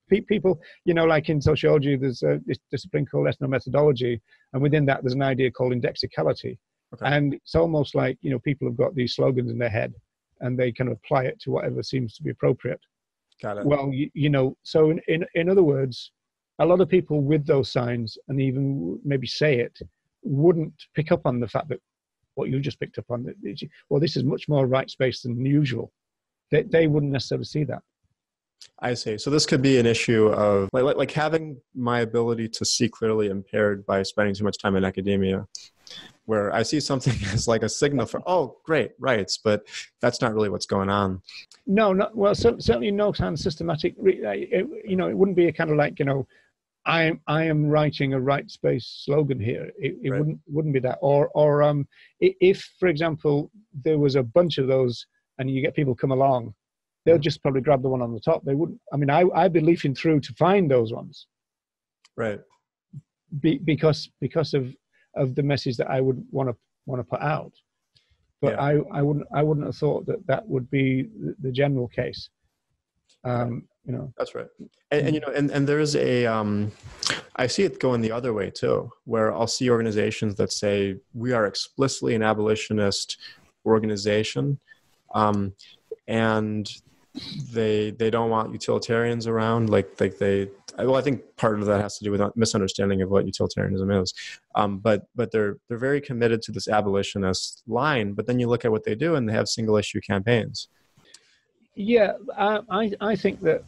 people, you know, like in sociology, there's a this discipline called ethnomethodology, and within that, there's an idea called indexicality. Okay. And it's almost like, you know, people have got these slogans in their head and they kind of apply it to whatever seems to be appropriate. Got it. Well, you, you know, so in, in, in other words, a lot of people with those signs and even maybe say it wouldn't pick up on the fact that what you just picked up on. that, Well, this is much more right space than usual they, they wouldn't necessarily see that. I see. So this could be an issue of like, like having my ability to see clearly impaired by spending too much time in academia, where I see something as like a signal for oh great rights, but that's not really what's going on. No, not well. certainly no kind of systematic. You know, it wouldn't be a kind of like you know, I am I am writing a rights based slogan here. It, it right. wouldn't wouldn't be that. Or or um, if for example there was a bunch of those and you get people come along, they'll just probably grab the one on the top. They wouldn't. I mean, I I've been leafing through to find those ones, right? Be, because because of of the message that I would want to want to put out. But yeah. I I wouldn't I wouldn't have thought that that would be the, the general case. Um, you know that's right and, and, you know and, and there's a um i see it going the other way too where i'll see organizations that say we are explicitly an abolitionist organization um, and they they don't want utilitarians around like like they well, I think part of that has to do with misunderstanding of what utilitarianism is. Um, but but they're they're very committed to this abolitionist line. But then you look at what they do, and they have single issue campaigns. Yeah, I I think that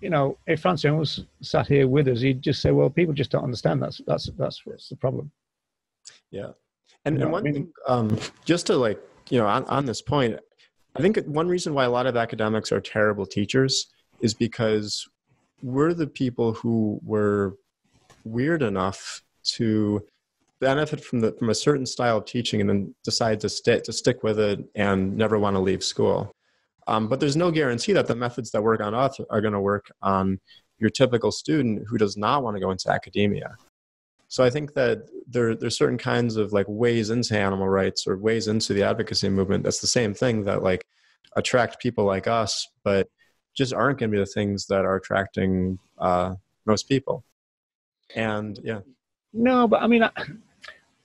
you know if Francione was sat here with us, he'd just say, well, people just don't understand. That's that's that's what's the problem. Yeah, and, you know, and one I mean, thing, um, just to like you know on, on this point, I think one reason why a lot of academics are terrible teachers is because we're the people who were weird enough to benefit from the from a certain style of teaching and then decide to stick to stick with it and never want to leave school. Um, but there's no guarantee that the methods that work on us are going to work on your typical student who does not want to go into academia. So I think that there there's certain kinds of like ways into animal rights or ways into the advocacy movement. That's the same thing that like attract people like us, but just aren't going to be the things that are attracting uh, most people. And yeah. No, but I mean, I,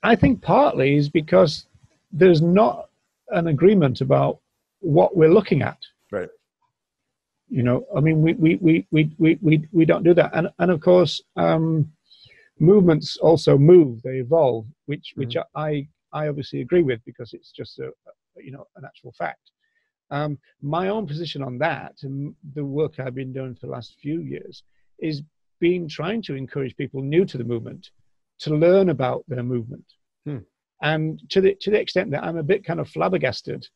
I think partly is because there's not an agreement about what we're looking at. Right. You know, I mean, we we we we we we, we don't do that, and and of course, um, movements also move, they evolve, which mm-hmm. which I I obviously agree with because it's just a, a you know an actual fact. Um, my own position on that and the work I've been doing for the last few years is being trying to encourage people new to the movement to learn about their movement. Hmm. And to the to the extent that I'm a bit kind of flabbergasted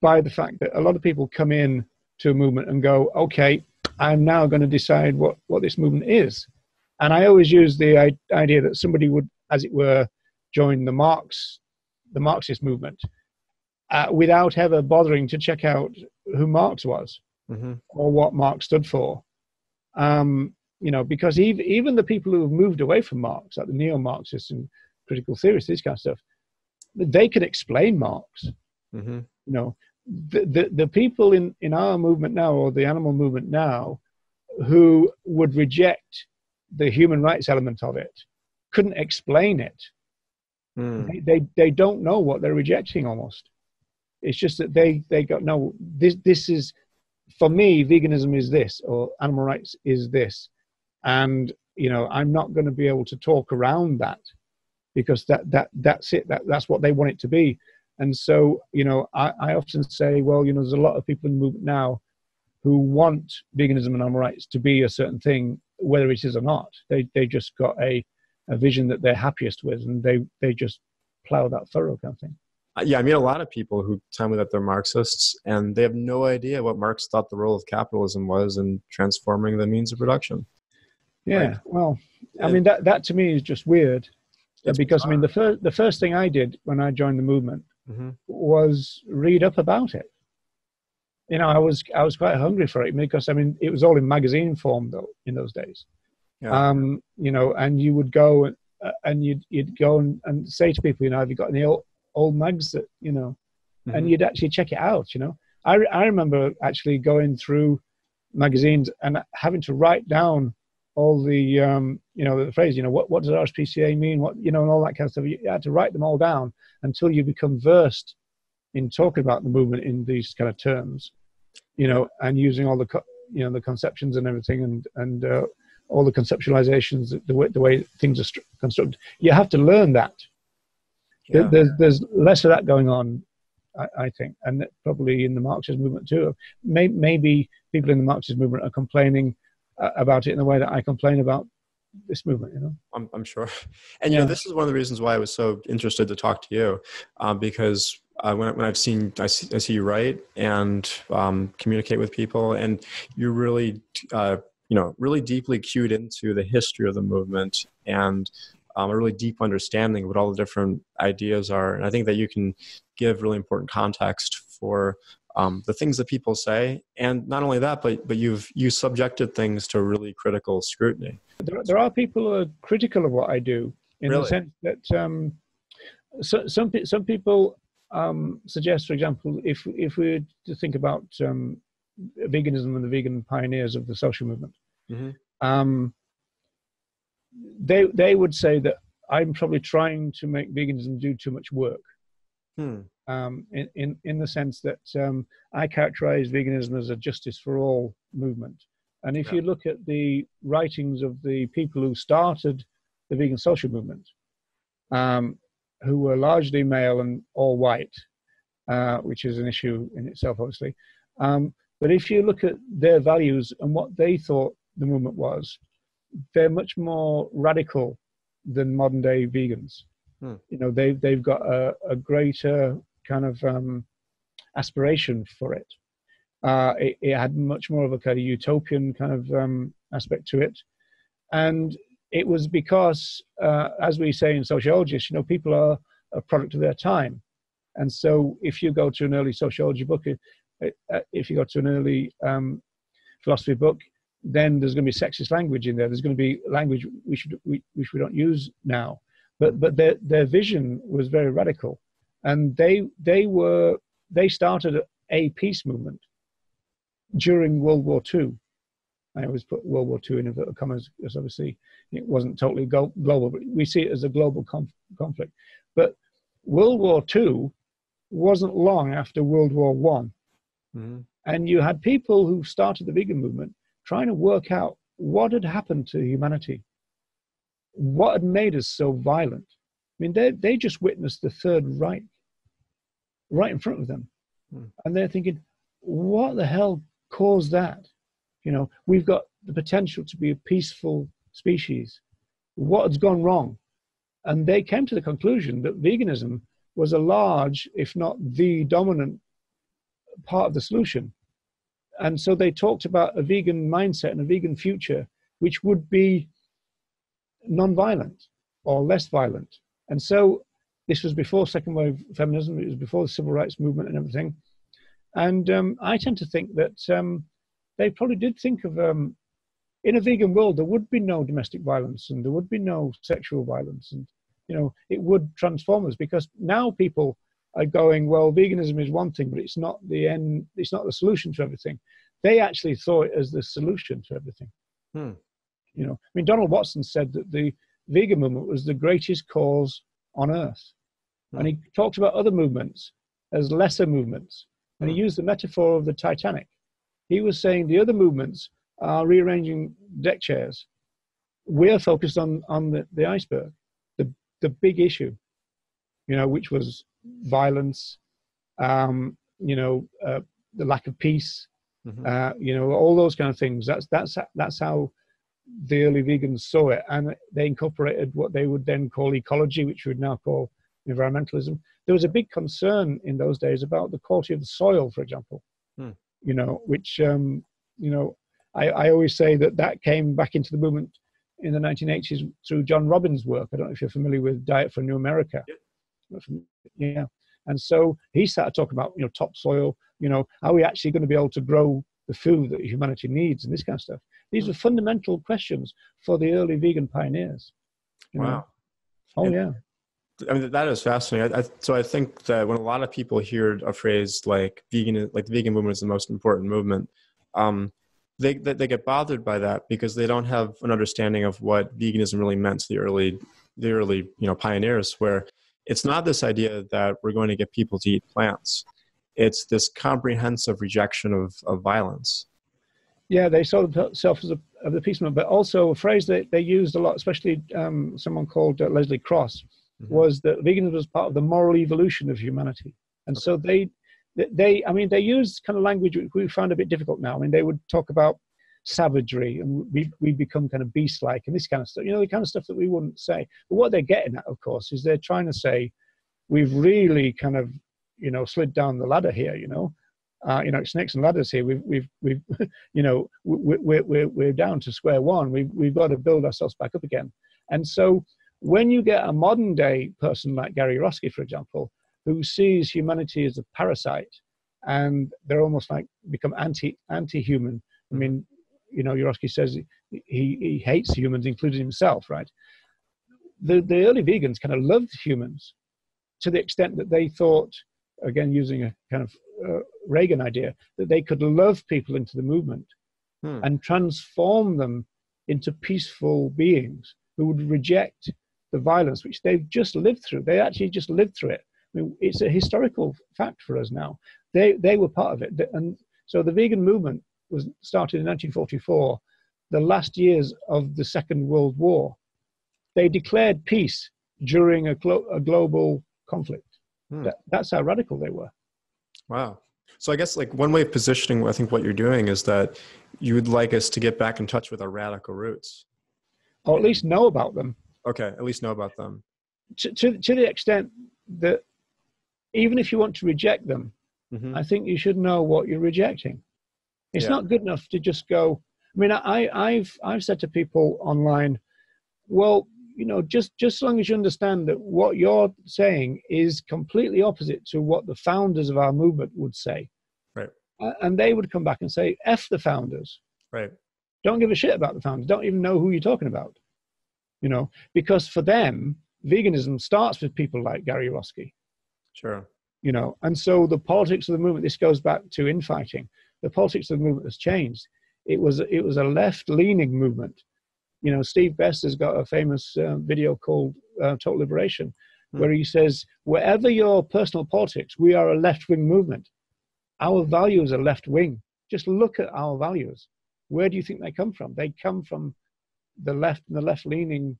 by the fact that a lot of people come in to a movement and go, okay, I'm now going to decide what, what this movement is. And I always use the idea that somebody would, as it were, join the Marx, the Marxist movement uh, without ever bothering to check out who Marx was mm-hmm. or what Marx stood for. Um, you know, because even, even the people who have moved away from Marx, like the neo-Marxists and critical theorists, this kind of stuff, they can explain Marx. Mm-hmm. You know, the, the, the people in, in our movement now, or the animal movement now, who would reject the human rights element of it, couldn't explain it. Mm. They, they, they don't know what they're rejecting almost. It's just that they they go no this this is for me veganism is this or animal rights is this, and you know I'm not going to be able to talk around that because that that that's it that that's what they want it to be. And so you know I, I often say well you know there's a lot of people in the movement now who want veganism and animal rights to be a certain thing whether it is or not. They they just got a a vision that they're happiest with and they they just plow that furrow kind of thing yeah, I meet a lot of people who tell me that they're Marxists and they have no idea what Marx thought the role of capitalism was in transforming the means of production. Yeah, like, well, I mean that that to me is just weird because bizarre. I mean the first the first thing I did when I joined the movement mm-hmm. was read up about it. You know, I was I was quite hungry for it because I mean it was all in magazine form though in those days. Yeah. Um, you know, and you would go and, uh, and you'd you'd go and, and say to people, you know, have you got any old mags that you know, mm-hmm. and you'd actually check it out. You know, I I remember actually going through magazines and having to write down all the um, you know the phrase you know what what does RSPCA mean what you know and all that kind of stuff. You had to write them all down until you become versed in talking about the movement in these kind of terms, you know, and using all the you know the conceptions and everything and and uh, all the conceptualizations the way the way things are constructed. You have to learn that yeah. There's, there's less of that going on, I, I, think, and probably in the Marxist movement too. Maybe, maybe people in the Marxist movement are complaining uh, about it in the way that I complain about this movement you know i'm, I'm sure and you know this is one of the reasons why i was so interested to talk to you um, because uh, when, when i've seen I, see I see you write and um, communicate with people and you're really uh, you know really deeply cued into the history of the movement and um, a really deep understanding of what all the different ideas are. And I think that you can give really important context for um, the things that people say. And not only that, but, but you've you subjected things to really critical scrutiny. There, there are people who are critical of what I do in really? the sense that um, so, some, some people um, suggest, for example, if, if we were to think about um, veganism and the vegan pioneers of the social movement, mm-hmm. They they would say that I'm probably trying to make veganism do too much work. Hmm. Um, in, in in the sense that um, I characterize veganism as a justice for all movement, And if Yeah. you look at the writings of the people who started the vegan social movement, um, who were largely male and all white, uh, which is an issue in itself, obviously. Um, but if you look at their values and what they thought the movement was, they're much more radical than modern day vegans. Hmm. You know, they've they've got a, a greater kind of um, aspiration for it. Uh, it. It had much more of a kind of utopian kind of um, aspect to it, and it was because, uh, as we say in sociologists, you know, people are a product of their time, and so if you go to an early sociology book, uh, if you go to an early um, philosophy book, then there's going to be sexist language in there. There's going to be language we should we, which we don't use now. But but their their vision was very radical, and they they were they started a peace movement during World War II. I always put World War II in inverted commas because obviously it wasn't totally global, but we see it as a global conf- conflict. But World War II wasn't long after World War One, Mhm. and you had people who started the vegan movement trying to work out what had happened to humanity, what had made us so violent. I mean, they they just witnessed the Third Reich right in front of them, Hmm. and they're thinking, what the hell caused that? You know, we've got the potential to be a peaceful species. What has gone wrong? And they came to the conclusion that veganism was a large, if not the dominant part of the solution. And so they talked about a vegan mindset and a vegan future, which would be non-violent or less violent. And so this was before second wave feminism. It was before the civil rights movement and everything. And um, I tend to think that um, they probably did think of um, in a vegan world there would be no domestic violence and there would be no sexual violence and you know it would transform us because now people are going well veganism is one thing but it's not the end it's not the solution to everything. They actually saw it as the solution to everything. Hmm. you know i mean donald watson said that the vegan movement was the greatest cause on earth. And he talked about other movements as lesser movements. And he Hmm. used the metaphor of the titanic. He was saying the other movements are rearranging deck chairs. We're focused on on the, the iceberg the the big issue you know which was violence um you know uh, the lack of peace Mhm. uh, you know all those kind of things. That's that's that's how the early vegans saw it. And they incorporated what they would then call ecology which we would now call environmentalism. There was a big concern in those days about the quality of the soil for example. Hmm. you know which um, you know I, I always say that that came back into the movement in the 1980s through john robbins work. I don't know if you're familiar with diet for new america yeah and so he started talking about you know topsoil you know are we actually going to be able to grow the food that humanity needs and this kind of stuff these were fundamental questions for the early vegan pioneers you know. Wow. oh And- yeah I mean, that is fascinating. I, I, so I think that when a lot of people hear a phrase like vegan, like the vegan movement is the most important movement, um, they, they they get bothered by that because they don't have an understanding of what veganism really meant to the early, the early you know pioneers. Where it's not this idea that we're going to get people to eat plants; it's this comprehensive rejection of of violence. Yeah, they saw themselves as a, of the peace movement, but also a phrase that they used a lot, especially um, someone called uh, Leslie Cross, Mhm. was that veganism was part of the moral evolution of humanity. And so they, they, I mean, they used kind of language which we found a bit difficult now. I mean, they would talk about savagery and we, we become kind of beast-like and this kind of stuff, you know, the kind of stuff that we wouldn't say. But what they're getting at, of course, is they're trying to say, we've really kind of, you know, slid down the ladder here, you know, uh, you know, snakes and ladders here. We've, we've, we've, you know, we're, we're, we're down to square one. We've, we've got to build ourselves back up again. And so when you get a modern day person like Gary Yourofsky, for example, who sees humanity as a parasite and they're almost like become anti anti human. I mean, you know, Yourofsky says he, he hates humans, including himself, right? The, the early vegans kind of loved humans to the extent that they thought, again, using a kind of uh, Regan idea, that they could love people into the movement Hmm. and transform them into peaceful beings who would reject the violence which they've just lived through. They actually just lived through it. I mean, it's a historical fact for us now. They they were part of it, and so the vegan movement was started in 1944, the last years of the Second World War. They declared peace during a, glo- a global conflict. Hmm. That, that's how radical they were. Wow. So I guess like one way of positioning, I think what you're doing is that you would like us to get back in touch with our radical roots, or at least know about them. Okay, at least know about them. To to, to the extent that even if you want to reject them, mm-hmm. I think you should know what you're rejecting. It's yeah. not good enough to just go. I mean, I, I've I've said to people online, well, you know, just just as long as you understand that what you're saying is completely opposite to what the founders of our movement would say, right? And they would come back and say, "F the founders." Right. Don't give a shit about the founders. Don't even know who you're talking about. You know, because for them, veganism starts with people like Gary Yourofsky. Sure. You know, and so the politics of the movement. This goes back to infighting. The politics of the movement has changed. It was it was a left-leaning movement you know, Steve Best has got a famous uh, video called uh, Total Liberation, hmm. where he says, wherever your personal politics, we are a left wing movement. Our values are left wing. Just look at our values. Where do you think they come from? They come from the left and the left leaning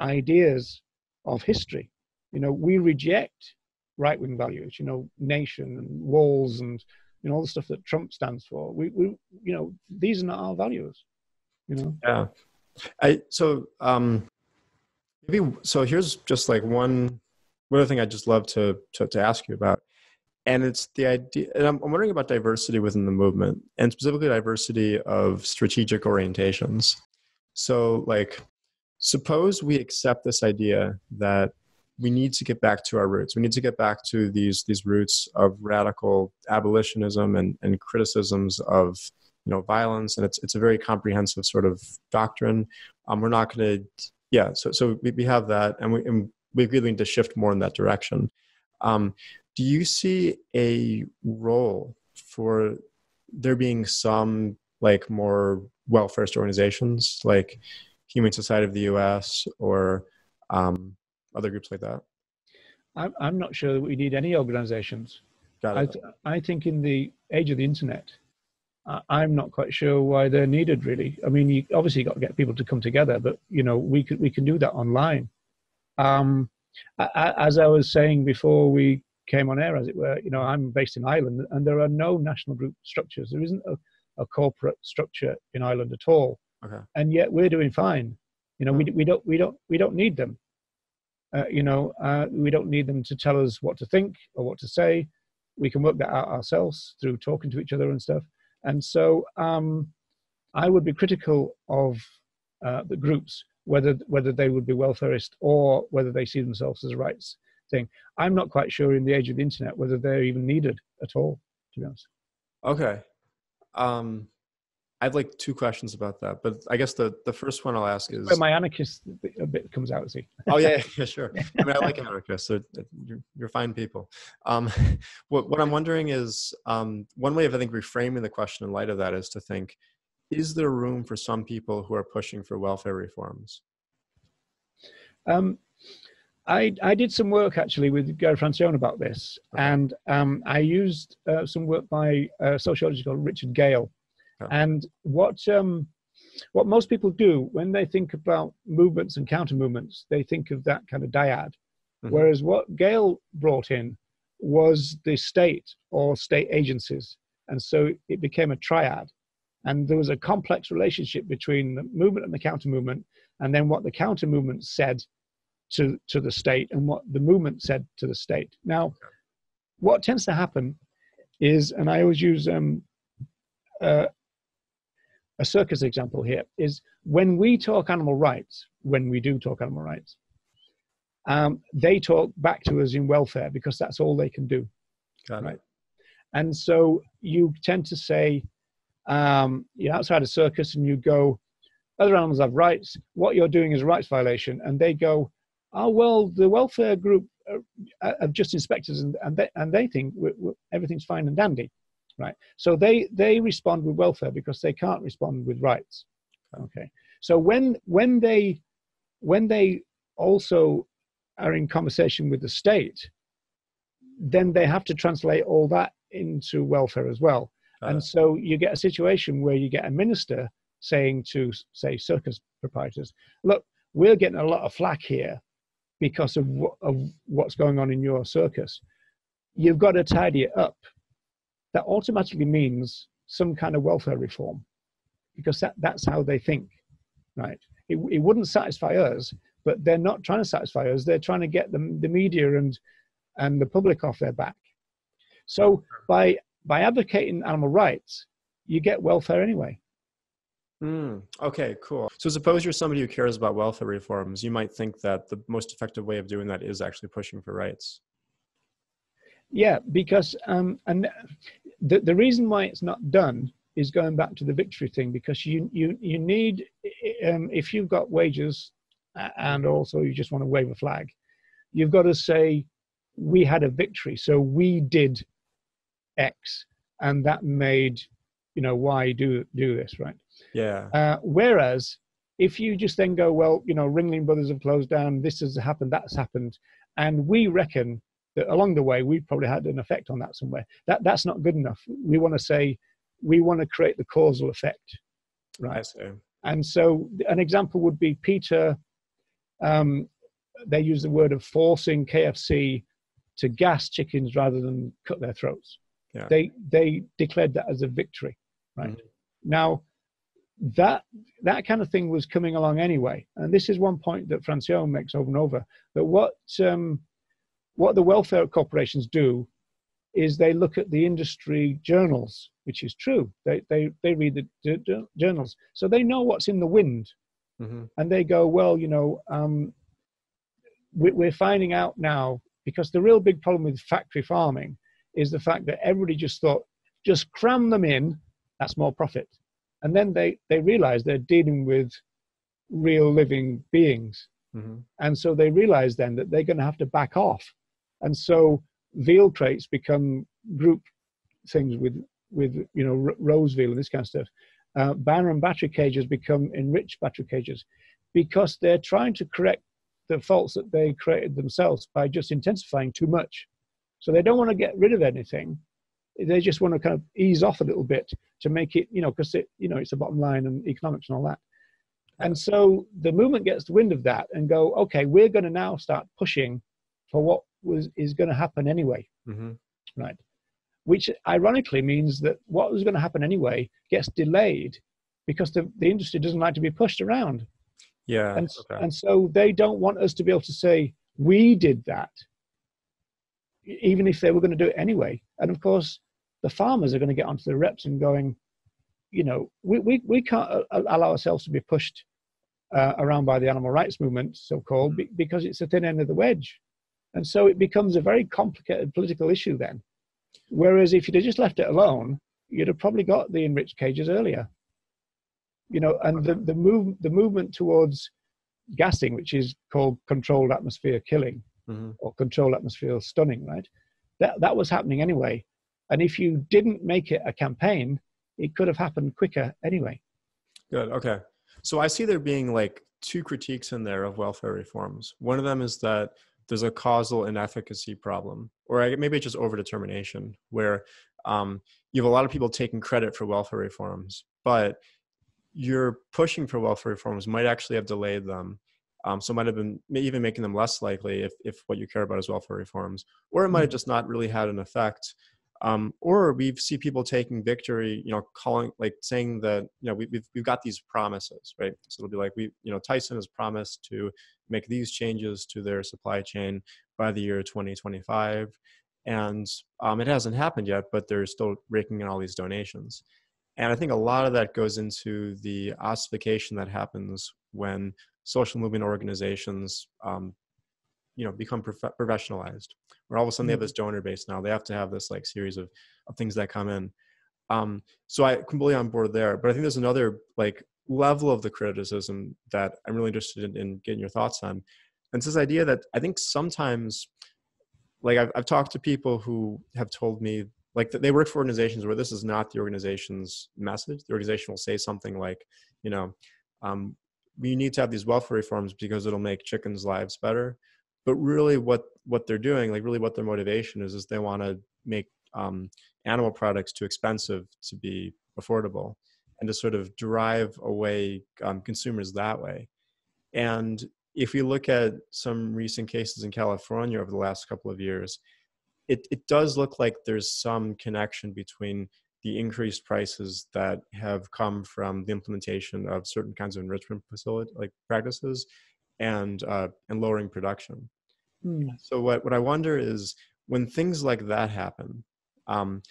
ideas of history. You know, we reject right wing values, you know, nation and walls and, you know, all the stuff that Trump stands for. We, we, you know, these are not our values, you know? Yeah. I so um maybe so here's just like one one other thing I'd just love to, to to ask you about, and it's the idea. And I'm, I'm wondering about diversity within the movement, and specifically diversity of strategic orientations. So, like, suppose we accept this idea that we need to get back to our roots. We need to get back to these these roots of radical abolitionism and, and criticisms of you know violence and it's it's a very comprehensive sort of doctrine um, we're not going to yeah so so we, we have that and we and we really need to shift more in that direction um, do you see a role for there being some like more welfarist organizations like humane society of the us or um, other groups like that I'm, I'm not sure that we need any organizations I, th- I think in the age of the internet I'm not quite sure why they're needed. Really, I mean, you obviously got to get people to come together, but you know, we could we can do that online. Um, as I was saying before we came on air, as it were, you know, I'm based in Ireland, and there are no national group structures. There isn't a, a corporate structure in Ireland at all, okay. and yet we're doing fine. You know, we we don't we don't we don't need them. Uh, you know, uh, we don't need them to tell us what to think or what to say. We can work that out ourselves through talking to each other and stuff. And so um, I would be critical of uh, the groups, whether, whether they would be welfarist or whether they see themselves as a rights thing. I'm not quite sure in the age of the internet whether they're even needed at all, to be honest. Okay. Um, I have like two questions about that, but I guess the, the first one I'll ask is where my anarchist a bit comes out. See? oh yeah, yeah, sure. I mean, I like anarchists. So you're, you're fine people. Um, what what I'm wondering is um, one way of I think reframing the question in light of that is to think: Is there room for some people who are pushing for welfare reforms? Um, I, I did some work actually with Gary Francione about this, okay. and um, I used uh, some work by a sociologist called Richard Gale, and what um, what most people do when they think about movements and counter movements, they think of that kind of dyad. Mm-hmm. Whereas what Gale brought in was the state or state agencies, and so it became a triad. And there was a complex relationship between the movement and the counter movement, and then what the counter movement said to, to the state and what the movement said to the state. Now, what tends to happen is, and I always use um, uh, a circus example here is when we talk animal rights, when we do talk animal rights, um, they talk back to us in welfare because that's all they can do. Got right. It. And so you tend to say, um, you're outside a circus and you go, other animals have rights. What you're doing is a rights violation. And they go, oh, well, the welfare group uh, have just inspected and, and, they, and they think everything's fine and dandy right? So they they respond with welfare because they can't respond with rights. Okay. So when when they when they also are in conversation with the state, then they have to translate all that into welfare as well. Uh. and so you get a situation where you get a minister saying to, say, circus proprietors, look, we're getting a lot of flack here because of, wh- of what's going on in your circus. You've got to tidy it up. That automatically means some kind of welfare reform because that, that's how they think, right? It, it wouldn't satisfy us, but they're not trying to satisfy us. They're trying to get the, the media and, and the public off their back. So by, by advocating animal rights, you get welfare anyway. Mm, okay, cool. So suppose you're somebody who cares about welfare reforms, you might think that the most effective way of doing that is actually pushing for rights. Yeah, because um, and the the reason why it's not done is going back to the victory thing because you you you need um, if you've got wages and also you just want to wave a flag, you've got to say we had a victory, so we did X, and that made you know why do do this right. Yeah. Uh, whereas if you just then go, well, you know, Ringling Brothers have closed down, this has happened, that's happened, and we reckon that along the way we probably had an effect on that somewhere. That that's not good enough. We want to say we want to create the causal effect, right? And so an example would be PETA. Um, they use the word of forcing KFC to gas chickens rather than cut their throats. Yeah. They they declared that as a victory, right? Mhm. Now that that kind of thing was coming along anyway, and this is one point that Francione makes over and over that what um, what the welfare corporations do is they look at the industry journals, which is true. They they they read the journals, so they know what's in the wind. Hmm and they go, well, you know, um, we, we're finding out now because the real big problem with factory farming is the fact that everybody just thought, just cram them in, that's more profit, and then they they realize they're dealing with real living beings, hmm and so they realize then that they're going to have to back off, and so veal crates become group things with with you know r- rose veal and this kind of stuff. Uh, barren and battery cages become enriched battery cages because they're trying to correct the faults that they created themselves by just intensifying too much. So they don't want to get rid of anything. They just want to kind of ease off a little bit to make it, you know, because it, you know, it's a bottom line and economics and all that. And so the movement gets the wind of that and go, okay, we're going to now start pushing for what was is going to happen anyway, hmm right? Which ironically means that what was going to happen anyway gets delayed because the, the industry doesn't like to be pushed around. Yeah. And, okay. and so they don't want us to be able to say, we did that, even if they were going to do it anyway. And of course, the farmers are going to get onto the reps and going, you know, we, we, we can't a- a- allow ourselves to be pushed uh, around by the animal rights movement, so called, be, because it's the thin end of the wedge. And so it becomes a very complicated political issue then. Whereas if you'd have just left it alone, you'd have probably got the enriched cages earlier. You know, and the, the move the movement towards gassing, which is called controlled atmosphere killing hmm or controlled atmosphere stunning, right? That that was happening anyway. And if you didn't make it a campaign, it could have happened quicker anyway. Good. Okay. So I see there being like two critiques in there of welfare reforms. One of them is that there's a causal inefficacy problem, or maybe it's just overdetermination, where um, you have a lot of people taking credit for welfare reforms, but you're pushing for welfare reforms might actually have delayed them. Um, so might have been even making them less likely if, if what you care about is welfare reforms, or it might have just not really had an effect. Um, or we see people taking victory, you know, calling like saying that you know we, we've we've got these promises, right? So it'll be like we, you know, Tyson has promised to make these changes to their supply chain by the year 2025, and um, it hasn't happened yet, but they're still raking in all these donations. And I think a lot of that goes into the ossification that happens when social movement organizations, um, you know, become prof- professionalized. Where all of a sudden they have this donor base now. They have to have this like series of, of things that come in. Um, so I completely on board there. But I think there's another like level of the criticism that I'm really interested in, in getting your thoughts on. And it's this idea that I think sometimes, like I've, I've talked to people who have told me like that they work for organizations where this is not the organization's message. The organization will say something like, you know, um, we need to have these welfare reforms because it'll make chickens' lives better. But really, what what they're doing, like really, what their motivation is, is they want to make um, animal products too expensive to be affordable and to sort of drive away um, consumers that way. And if we look at some recent cases in California over the last couple of years, it, it does look like there's some connection between the increased prices that have come from the implementation of certain kinds of enrichment facility like practices and uh, and lowering production. Mm. So what, what I wonder is when things like that happen, um,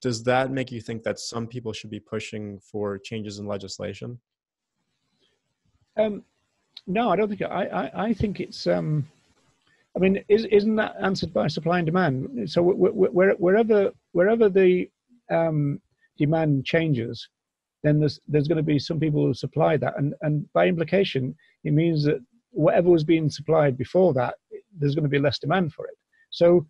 does that make you think that some people should be pushing for changes in legislation? Um, no, I don't think. I I, I think it's. Um, I mean, is, isn't that answered by supply and demand? So where, wherever wherever the um, demand changes, then there's there's going to be some people who supply that, and and by implication, it means that whatever was being supplied before that, there's going to be less demand for it. So,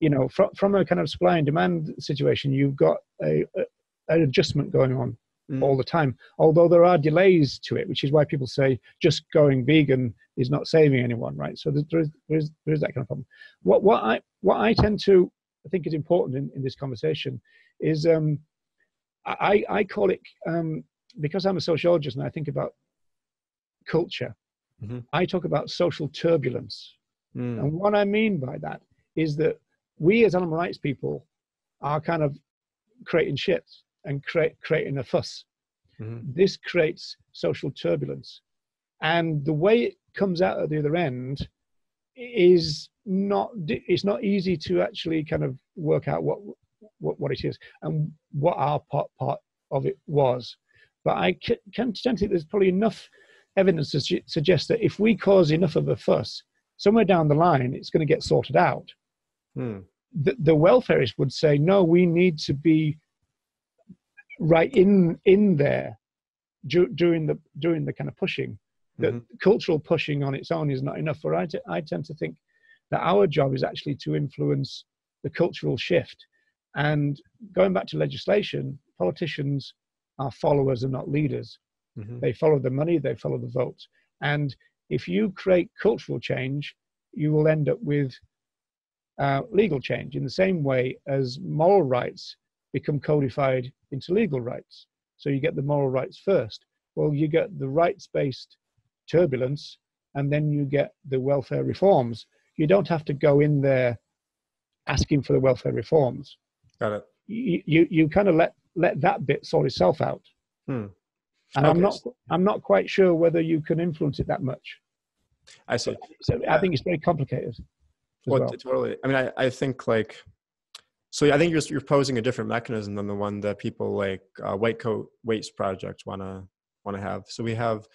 you know, from from a kind of supply and demand situation, you've got a, a an adjustment going on mm. all the time. Although there are delays to it, which is why people say just going vegan is not saving anyone, right? So there is, there is, there is that kind of problem. What, what, I, what I tend to think is important in, in this conversation is um, I, I call it, um, because I'm a sociologist and I think about culture, mm-hmm. I talk about social turbulence. Mm. And what I mean by that is that we as animal rights people are kind of creating shit and create, creating a fuss. Mm-hmm. This creates social turbulence. And the way it comes out at the other end is not it's not easy to actually kind of work out what what, what it is and what our part part of it was but i can, can tend to think there's probably enough evidence su- suggest that if we cause enough of a fuss somewhere down the line it's going to get sorted out hmm. the, the welfarists would say no we need to be right in in there doing the doing the kind of pushing that mm-hmm. cultural pushing on its own is not enough for I, t- I tend to think that our job is actually to influence the cultural shift and going back to legislation politicians are followers and not leaders mm-hmm. they follow the money they follow the votes and if you create cultural change you will end up with uh, legal change in the same way as moral rights become codified into legal rights. So you get the moral rights first. Well, you get the rights based turbulence, and then you get the welfare reforms. You don't have to go in there asking for the welfare reforms. Got it. You, you, you kind of let, let that bit sort itself out. Hmm. And okay. I'm not I'm not quite sure whether you can influence it that much. I see. So I think it's very complicated. Well, well, totally. I mean, I, I think like so I think you're, you're posing a different mechanism than the one that people like uh, White Coat Waste Project want to want to have. So we have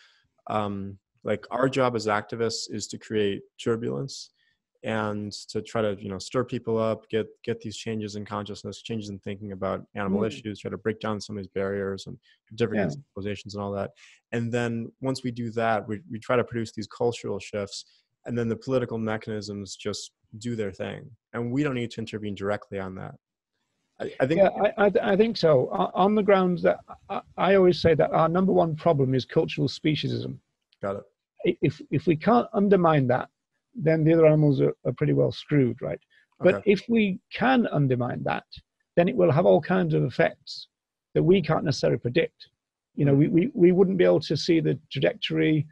um, like our job as activists is to create turbulence and to try to you know stir people up, get get these changes in consciousness, changes in thinking about animal mm. issues, try to break down some of these barriers and different yeah. civilizations and all that. And then once we do that, we we try to produce these cultural shifts, and then the political mechanisms just do their thing, and we don't need to intervene directly on that. I, I think. Yeah, I, I, I, think so. On the grounds that I, I always say that our number one problem is cultural speciesism. Got it. If if we can't undermine that, then the other animals are, are pretty well screwed, right? But okay. if we can undermine that, then it will have all kinds of effects that we can't necessarily predict. You know, we, we, we wouldn't be able to see the trajectory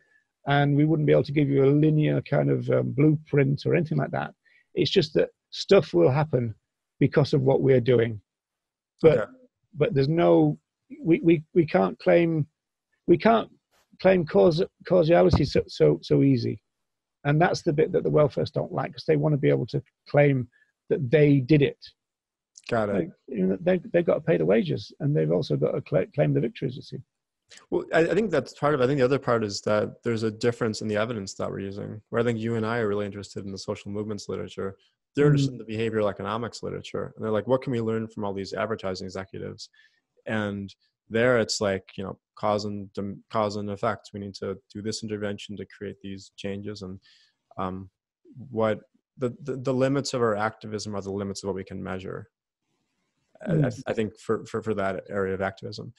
and we wouldn't be able to give you a linear kind of um, blueprint or anything like that. It's just that stuff will happen because of what we're doing. But okay. but there's no we, we, we can't claim we can't claim cause, causality so, so so easy. And that's the bit that the welfares don't like because they want to be able to claim that they did it. Got it. They, you know, they, they've got to pay the wages and they've also got to claim the victories, you see. Well, I, I, think that's part of it. I think the other part is that there's a difference in the evidence that we're using. Where I think you and I are really interested in the social movements literature. They're mm-hmm. interested in the behavioral economics literature. And they're like, what can we learn from all these advertising executives? And there it's like, you know, cause and cause and effect. We need to do this intervention to create these changes. And um, what the, the, the limits of our activism are the limits of what we can measure. Mm-hmm. I, mm. I think for, for, for that area of activism.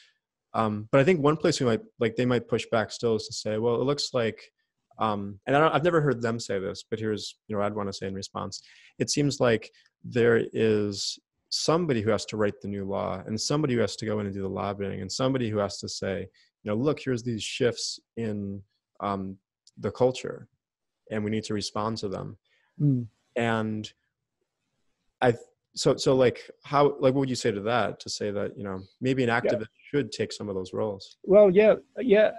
Um, but I think one place we might like they might push back still is to say, well, it looks like, um, and I have never heard them say this, but here's you know I'd want to say in response. It seems like there is somebody who has to write the new law and somebody who has to go in and do the lobbying and somebody who has to say you know look here's these shifts in um, the culture and we need to respond to them Mm. and i so so like how like what would you say to that to say that you know maybe an activist should take some of those roles Well, yeah, yeah,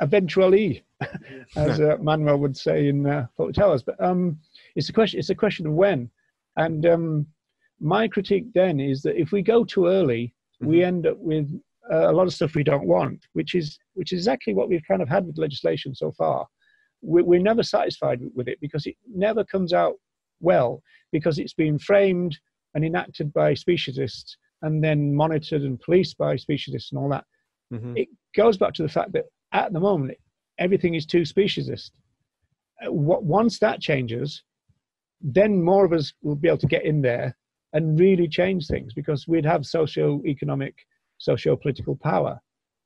eventually, as uh, Manuel would say in uh. But um, it's a question. It's a question of when. And um, my critique then is that if we go too early, we Mhm. end up with uh, a lot of stuff we don't want, which is which is exactly what we've kind of had with legislation so far. We, we're never satisfied with it because it never comes out well because it's been framed and enacted by speciesists and then monitored and policed by speciesists and all that Mhm. it goes back to the fact that at the moment everything is too speciesist. Uh, what once that changes, then more of us will be able to get in there and really change things because we'd have socio-economic, socio-political power.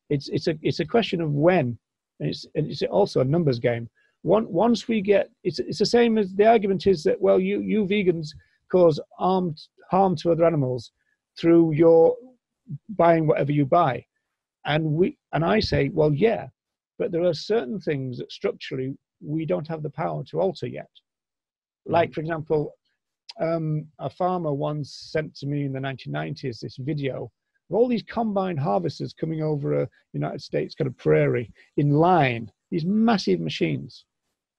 It's it's a it's a question of when, and it's and it's also a numbers game. One, once we get it's it's the same as the argument is that well you you vegans cause harm harm to other animals through your buying whatever you buy and we and i say well yeah but there are certain things that structurally we don't have the power to alter yet like mm. for example um, a farmer once sent to me in the 1990s this video of all these combine harvesters coming over a united states kind of prairie in line these massive machines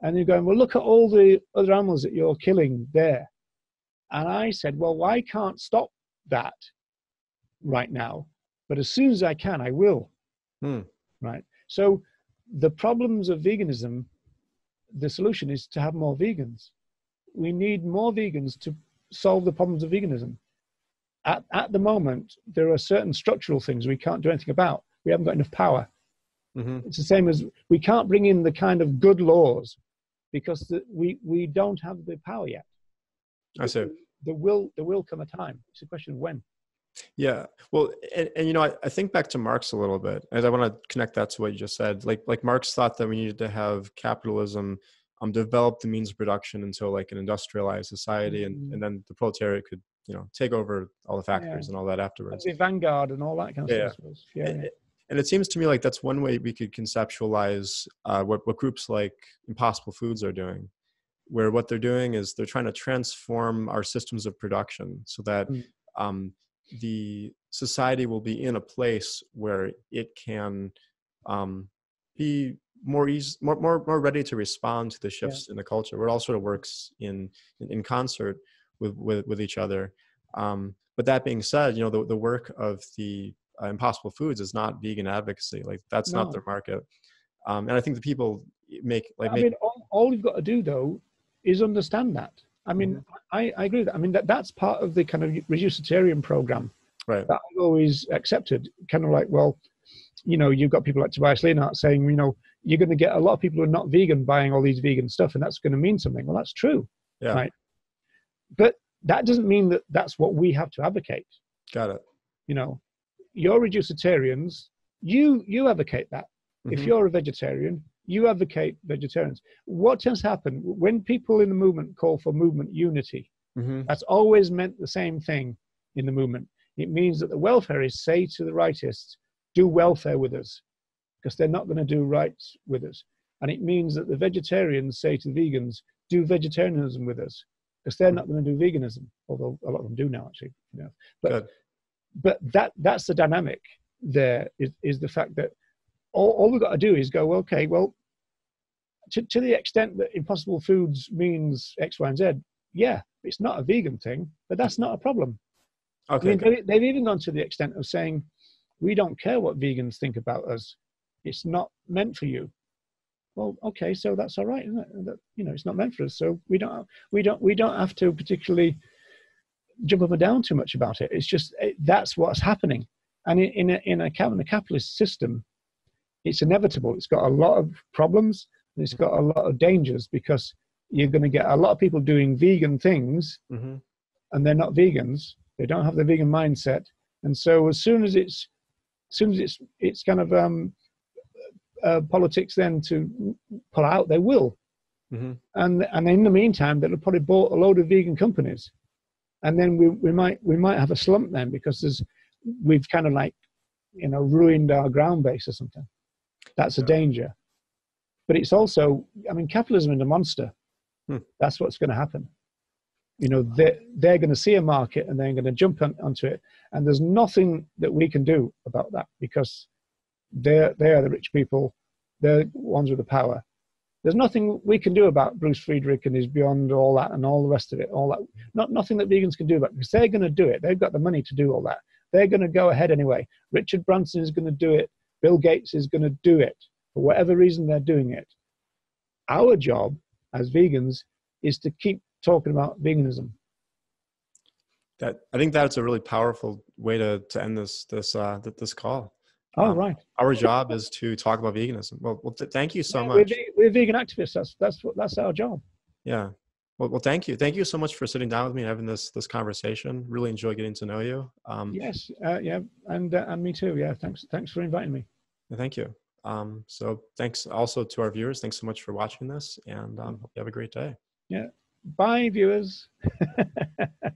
and you're going well look at all the other animals that you're killing there and i said well why can't stop that right now but as soon as I can, I will. Hmm. Right. So the problems of veganism, the solution is to have more vegans. We need more vegans to solve the problems of veganism. At, at the moment, there are certain structural things we can't do anything about. We haven't got enough power. Mhm. It's the same as we can't bring in the kind of good laws because the, we, we don't have the power yet. I see. There will, there will come a time. It's a question of when. Yeah. Well, and, and you know, I, I think back to Marx a little bit, as I want to connect that to what you just said. Like, like Marx thought that we needed to have capitalism um, develop the means of production until like an industrialized society, and, Mhm. and then the proletariat could, you know, take over all the factories and all that afterwards. The vanguard and all that kind of Yeah. stuff. Yeah, And- yeah. And it seems to me like that's one way we could conceptualize uh, what, what groups like Impossible Foods are doing, where what they're doing is they're trying to transform our systems of production so that Mm. um, the society will be in a place where it can um, be more easy, more, more, more ready to respond to the shifts in the culture, where it all sort of works in, in, in concert with, with, with each other. Um, but that being said, you know, the, the work of the uh, Impossible Foods is not vegan advocacy. Like that's No. not their market. Um, and I think the people make like I make mean, all, all you've got to do though is understand that. I mean, Mm-hmm. I, I agree with that. I mean, that, that's part of the kind of reducetarian program right. that I've always accepted. Kind of like, well, you know, you've got people like Tobias Leenaert saying, you know, you're going to get a lot of people who are not vegan buying all these vegan stuff, and that's going to mean something. Well, that's true, Yeah. right? but that doesn't mean that that's what we have to advocate. Got it. You know, you're reducetarians. You you advocate that. If Mhm. you're a vegetarian, you advocate vegetarians. What tends to happen when people in the movement call for movement unity? Mhm. That's always meant the same thing in the movement. It means that the welfarists say to the rightists, do welfare with us, because they're not going to do right with us. And it means that the vegetarians say to the vegans, do vegetarianism with us, because they're not going to do veganism, although a lot of them do now, actually. You know. But, Good. but that, that's the dynamic there, is, is the fact that all, all we've got to do is go, okay, well, to, to the extent that impossible foods means X, Y, and Z, yeah, it's not a vegan thing, but that's not a problem. Okay, I mean, they, they've even gone to the extent of saying, we don't care what vegans think about us. It's not meant for you. Well, okay, so that's all right, isn't it? That, you know, it's not meant for us, so we don't, we don't, we don't have to particularly jump up and down too much about it. It's just it, that's what's happening, and in in a, in a, cap- in a capitalist system, it's inevitable. It's got a lot of problems. And it's got a lot of dangers because you're going to get a lot of people doing vegan things Mhm. and they're not vegans. They don't have the vegan mindset, and so as soon as it's, as soon as it's, it's kind of um, uh, politics then to pull out, they will. Mhm. And and in the meantime, they'll probably bought a load of vegan companies, and then we, we might we might have a slump then because there's we've kind of like you know ruined our ground base or something. That's a danger. But it's also, I mean, capitalism is a monster. Hmm. That's what's going to happen. You know, they're, they're going to see a market and they're going to jump on, onto it. And there's nothing that we can do about that because they're, they are the rich people. They're the ones with the power. There's nothing we can do about Bruce Friedrich and his Beyond all that and all the rest of it. All that, not nothing that vegans can do about it because they're going to do it. They've got the money to do all that. They're going to go ahead anyway. Richard Branson is going to do it. Bill Gates is going to do it for whatever reason they're doing it. Our job as vegans is to keep talking about veganism. That I think that's a really powerful way to to end this this uh this call. Oh um, right. Our job is to talk about veganism. Well, well th- thank you so yeah, much. We're, we're, vegan activists. That's that's what that's our job. Yeah. Well, well, thank you. Thank you so much for sitting down with me and having this this conversation. Really enjoy getting to know you. Um, yes. Uh, yeah. And uh, and me too. Yeah. Thanks. Thanks for inviting me. Thank you. Um, so thanks also to our viewers. Thanks so much for watching this and um, hope you have a great day. Yeah. Bye, viewers.